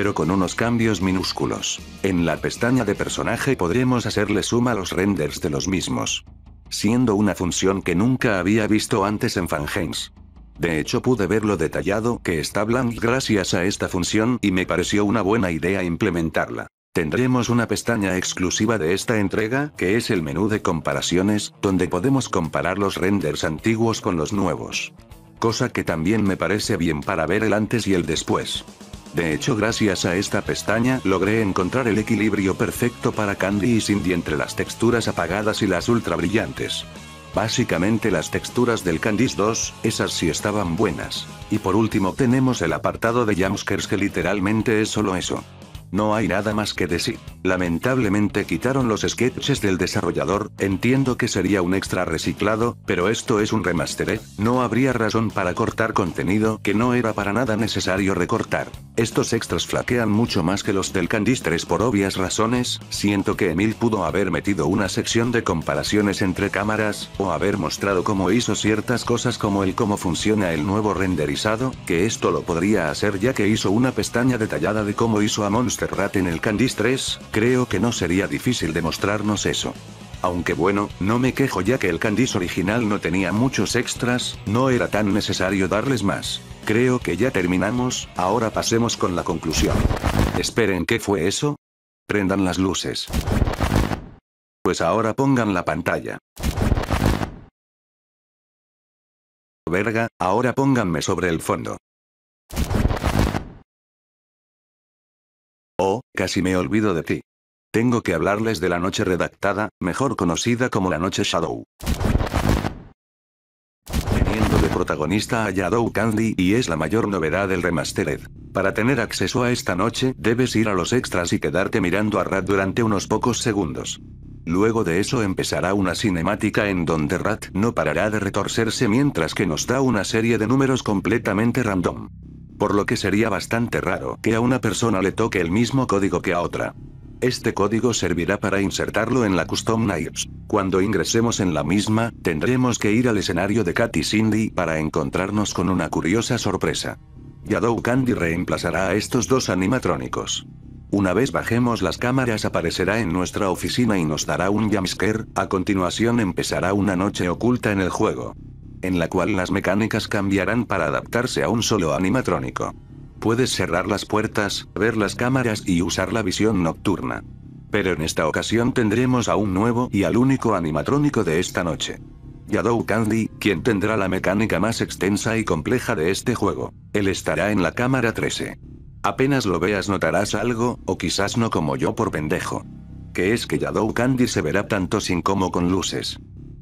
pero con unos cambios minúsculos. En la pestaña de personaje podremos hacerle suma a los renders de los mismos. Siendo una función que nunca había visto antes en Fangames. De hecho pude ver lo detallado que está Blank gracias a esta función y me pareció una buena idea implementarla. Tendremos una pestaña exclusiva de esta entrega, que es el menú de comparaciones, donde podemos comparar los renders antiguos con los nuevos. Cosa que también me parece bien para ver el antes y el después. De hecho gracias a esta pestaña logré encontrar el equilibrio perfecto para Candy y Cindy entre las texturas apagadas y las ultra brillantes. Básicamente las texturas del Candice 2, esas sí estaban buenas. Y por último tenemos el apartado de jumpscares que literalmente es solo eso. No hay nada más que decir. Lamentablemente quitaron los sketches del desarrollador, entiendo que sería un extra reciclado, pero esto es un remastered, no habría razón para cortar contenido que no era para nada necesario recortar. Estos extras flaquean mucho más que los del Candice 3 por obvias razones, siento que Emil pudo haber metido una sección de comparaciones entre cámaras, o haber mostrado cómo hizo ciertas cosas como el cómo funciona el nuevo renderizado, que esto lo podría hacer ya que hizo una pestaña detallada de cómo hizo a Monster Rat en el Candice 3, creo que no sería difícil demostrarnos eso. Aunque bueno, no me quejo ya que el Candice original no tenía muchos extras, no era tan necesario darles más. Creo que ya terminamos, ahora pasemos con la conclusión. Esperen, ¿qué fue eso? Prendan las luces. Pues ahora pongan la pantalla. Verga, ahora pónganme sobre el fondo. Oh, casi me olvido de ti. Tengo que hablarles de la noche redactada, mejor conocida como la noche Shadow. Teniendo de protagonista a Shadow Candy y es la mayor novedad del remastered. Para tener acceso a esta noche, debes ir a los extras y quedarte mirando a Rat durante unos pocos segundos. Luego de eso empezará una cinemática en donde Rat no parará de retorcerse mientras que nos da una serie de números completamente random por lo que sería bastante raro que a una persona le toque el mismo código que a otra. Este código servirá para insertarlo en la Custom Knives. Cuando ingresemos en la misma, tendremos que ir al escenario de Cat y Cindy para encontrarnos con una curiosa sorpresa. Yadou Candy reemplazará a estos dos animatrónicos. Una vez bajemos las cámaras aparecerá en nuestra oficina y nos dará un jumpscare, a continuación empezará una noche oculta en el juego en la cual las mecánicas cambiarán para adaptarse a un solo animatrónico. Puedes cerrar las puertas, ver las cámaras y usar la visión nocturna. Pero en esta ocasión tendremos a un nuevo y al único animatrónico de esta noche. Yadou Candy, quien tendrá la mecánica más extensa y compleja de este juego. Él estará en la cámara 13. Apenas lo veas notarás algo, o quizás no como yo por pendejo. Que es que Yadou Candy se verá tanto sin como con luces.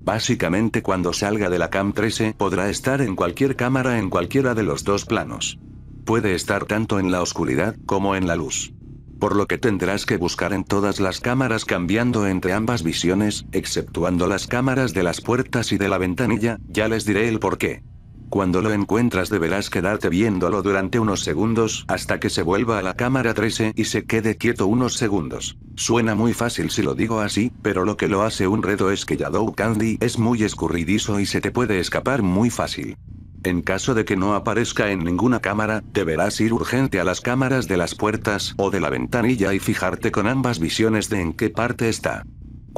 Básicamente cuando salga de la Cam 13 podrá estar en cualquier cámara en cualquiera de los dos planos. Puede estar tanto en la oscuridad como en la luz. Por lo que tendrás que buscar en todas las cámaras cambiando entre ambas visiones, exceptuando las cámaras de las puertas y de la ventanilla, ya les diré el por qué. Cuando lo encuentras deberás quedarte viéndolo durante unos segundos hasta que se vuelva a la cámara 13 y se quede quieto unos segundos. Suena muy fácil si lo digo así, pero lo que lo hace un reto es que Yadou Candy es muy escurridizo y se te puede escapar muy fácil. En caso de que no aparezca en ninguna cámara, deberás ir urgente a las cámaras de las puertas o de la ventanilla y fijarte con ambas visiones de en qué parte está.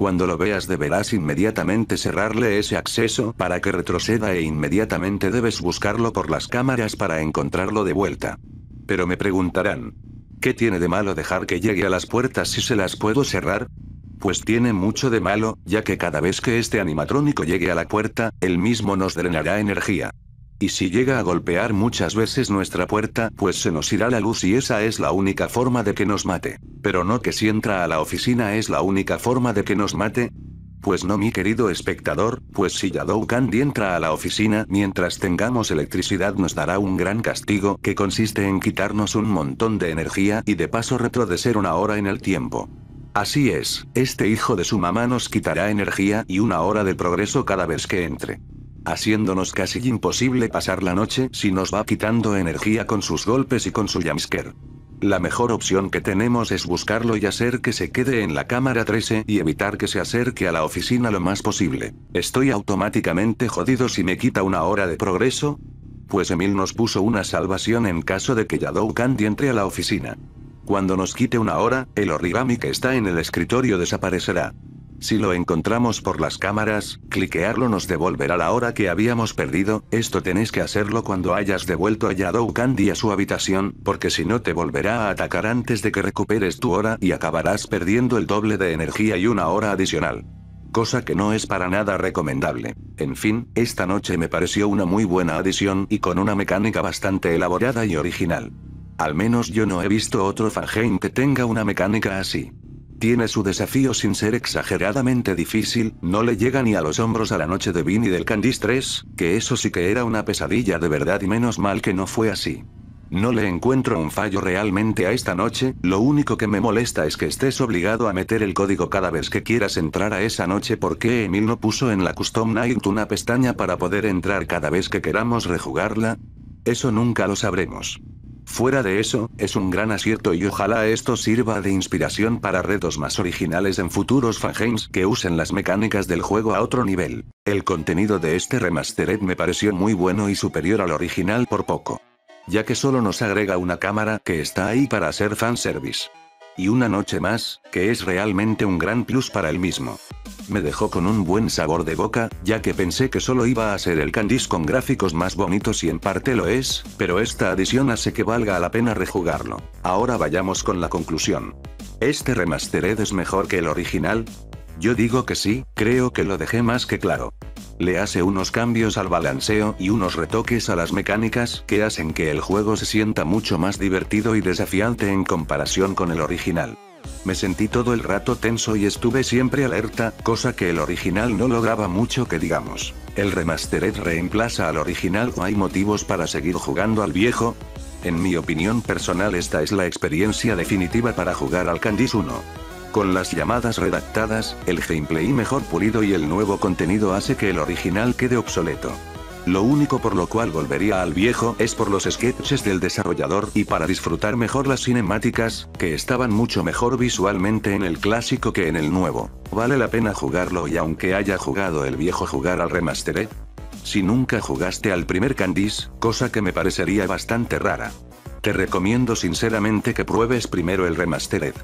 Cuando lo veas deberás inmediatamente cerrarle ese acceso para que retroceda e inmediatamente debes buscarlo por las cámaras para encontrarlo de vuelta. Pero me preguntarán, ¿qué tiene de malo dejar que llegue a las puertas si se las puedo cerrar? Pues tiene mucho de malo, ya que cada vez que este animatrónico llegue a la puerta, él mismo nos drenará energía. Y si llega a golpear muchas veces nuestra puerta, pues se nos irá la luz y esa es la única forma de que nos mate. Pero no que si entra a la oficina es la única forma de que nos mate. Pues no mi querido espectador, pues si Yadou Candy entra a la oficina mientras tengamos electricidad nos dará un gran castigo que consiste en quitarnos un montón de energía y de paso retrodecer una hora en el tiempo. Así es, este hijo de su mamá nos quitará energía y una hora de progreso cada vez que entre haciéndonos casi imposible pasar la noche si nos va quitando energía con sus golpes y con su jumpscare. La mejor opción que tenemos es buscarlo y hacer que se quede en la cámara 13 y evitar que se acerque a la oficina lo más posible. ¿Estoy automáticamente jodido si me quita una hora de progreso? Pues Emil nos puso una salvación en caso de que Yadou Candy entre a la oficina. Cuando nos quite una hora, el origami que está en el escritorio desaparecerá. Si lo encontramos por las cámaras, cliquearlo nos devolverá la hora que habíamos perdido, esto tenéis que hacerlo cuando hayas devuelto a Yadou Candy a su habitación, porque si no te volverá a atacar antes de que recuperes tu hora y acabarás perdiendo el doble de energía y una hora adicional. Cosa que no es para nada recomendable. En fin, esta noche me pareció una muy buena adición y con una mecánica bastante elaborada y original. Al menos yo no he visto otro fangame que tenga una mecánica así. Tiene su desafío sin ser exageradamente difícil, no le llega ni a los hombros a la noche de Vin del Candice 3, que eso sí que era una pesadilla de verdad y menos mal que no fue así. No le encuentro un fallo realmente a esta noche, lo único que me molesta es que estés obligado a meter el código cada vez que quieras entrar a esa noche porque Emil no puso en la Custom Night una pestaña para poder entrar cada vez que queramos rejugarla. Eso nunca lo sabremos. Fuera de eso, es un gran acierto y ojalá esto sirva de inspiración para retos más originales en futuros fangames que usen las mecánicas del juego a otro nivel. El contenido de este remastered me pareció muy bueno y superior al original por poco ya que solo nos agrega una cámara que está ahí para hacer fanservice. Y una noche más, que es realmente un gran plus para el mismo. Me dejó con un buen sabor de boca, ya que pensé que solo iba a ser el Candice con gráficos más bonitos y en parte lo es, pero esta adición hace que valga la pena rejugarlo. Ahora vayamos con la conclusión. ¿Este remastered es mejor que el original? Yo digo que sí, creo que lo dejé más que claro le hace unos cambios al balanceo y unos retoques a las mecánicas que hacen que el juego se sienta mucho más divertido y desafiante en comparación con el original. Me sentí todo el rato tenso y estuve siempre alerta, cosa que el original no lograba mucho que digamos. ¿El remastered reemplaza al original o hay motivos para seguir jugando al viejo? En mi opinión personal esta es la experiencia definitiva para jugar al Candice 1. Con las llamadas redactadas, el gameplay mejor pulido y el nuevo contenido hace que el original quede obsoleto. Lo único por lo cual volvería al viejo es por los sketches del desarrollador y para disfrutar mejor las cinemáticas, que estaban mucho mejor visualmente en el clásico que en el nuevo. ¿Vale la pena jugarlo y aunque haya jugado el viejo jugar al remastered? Si nunca jugaste al primer Candice, cosa que me parecería bastante rara. Te recomiendo sinceramente que pruebes primero el remastered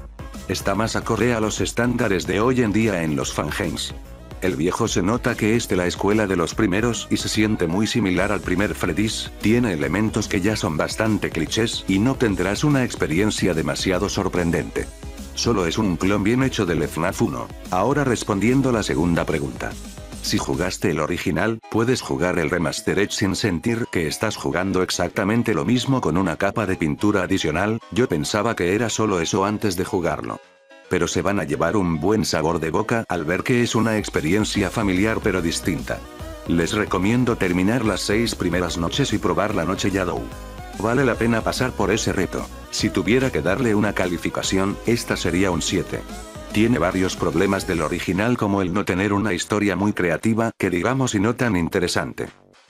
está más acorde a los estándares de hoy en día en los fangames. El viejo se nota que es de la escuela de los primeros y se siente muy similar al primer Freddy's, tiene elementos que ya son bastante clichés y no tendrás una experiencia demasiado sorprendente. Solo es un clon bien hecho del FNAF 1. Ahora respondiendo la segunda pregunta. Si jugaste el original, puedes jugar el remastered sin sentir que estás jugando exactamente lo mismo con una capa de pintura adicional, yo pensaba que era solo eso antes de jugarlo. Pero se van a llevar un buen sabor de boca al ver que es una experiencia familiar pero distinta. Les recomiendo terminar las seis primeras noches y probar la noche Yadow. Vale la pena pasar por ese reto. Si tuviera que darle una calificación, esta sería un 7. Tiene varios problemas del original como el no tener una historia muy creativa, que digamos y no tan interesante.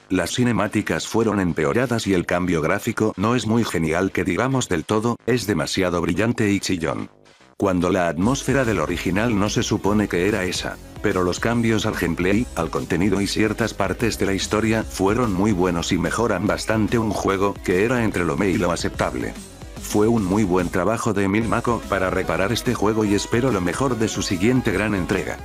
Las cinemáticas fueron empeoradas y el cambio gráfico no es muy genial que digamos del todo, es demasiado brillante y chillón. Cuando la atmósfera del original no se supone que era esa. Pero los cambios al gameplay, al contenido y ciertas partes de la historia fueron muy buenos y mejoran bastante un juego que era entre lo me y lo aceptable. Fue un muy buen trabajo de Emil Mako para reparar este juego y espero lo mejor de su siguiente gran entrega.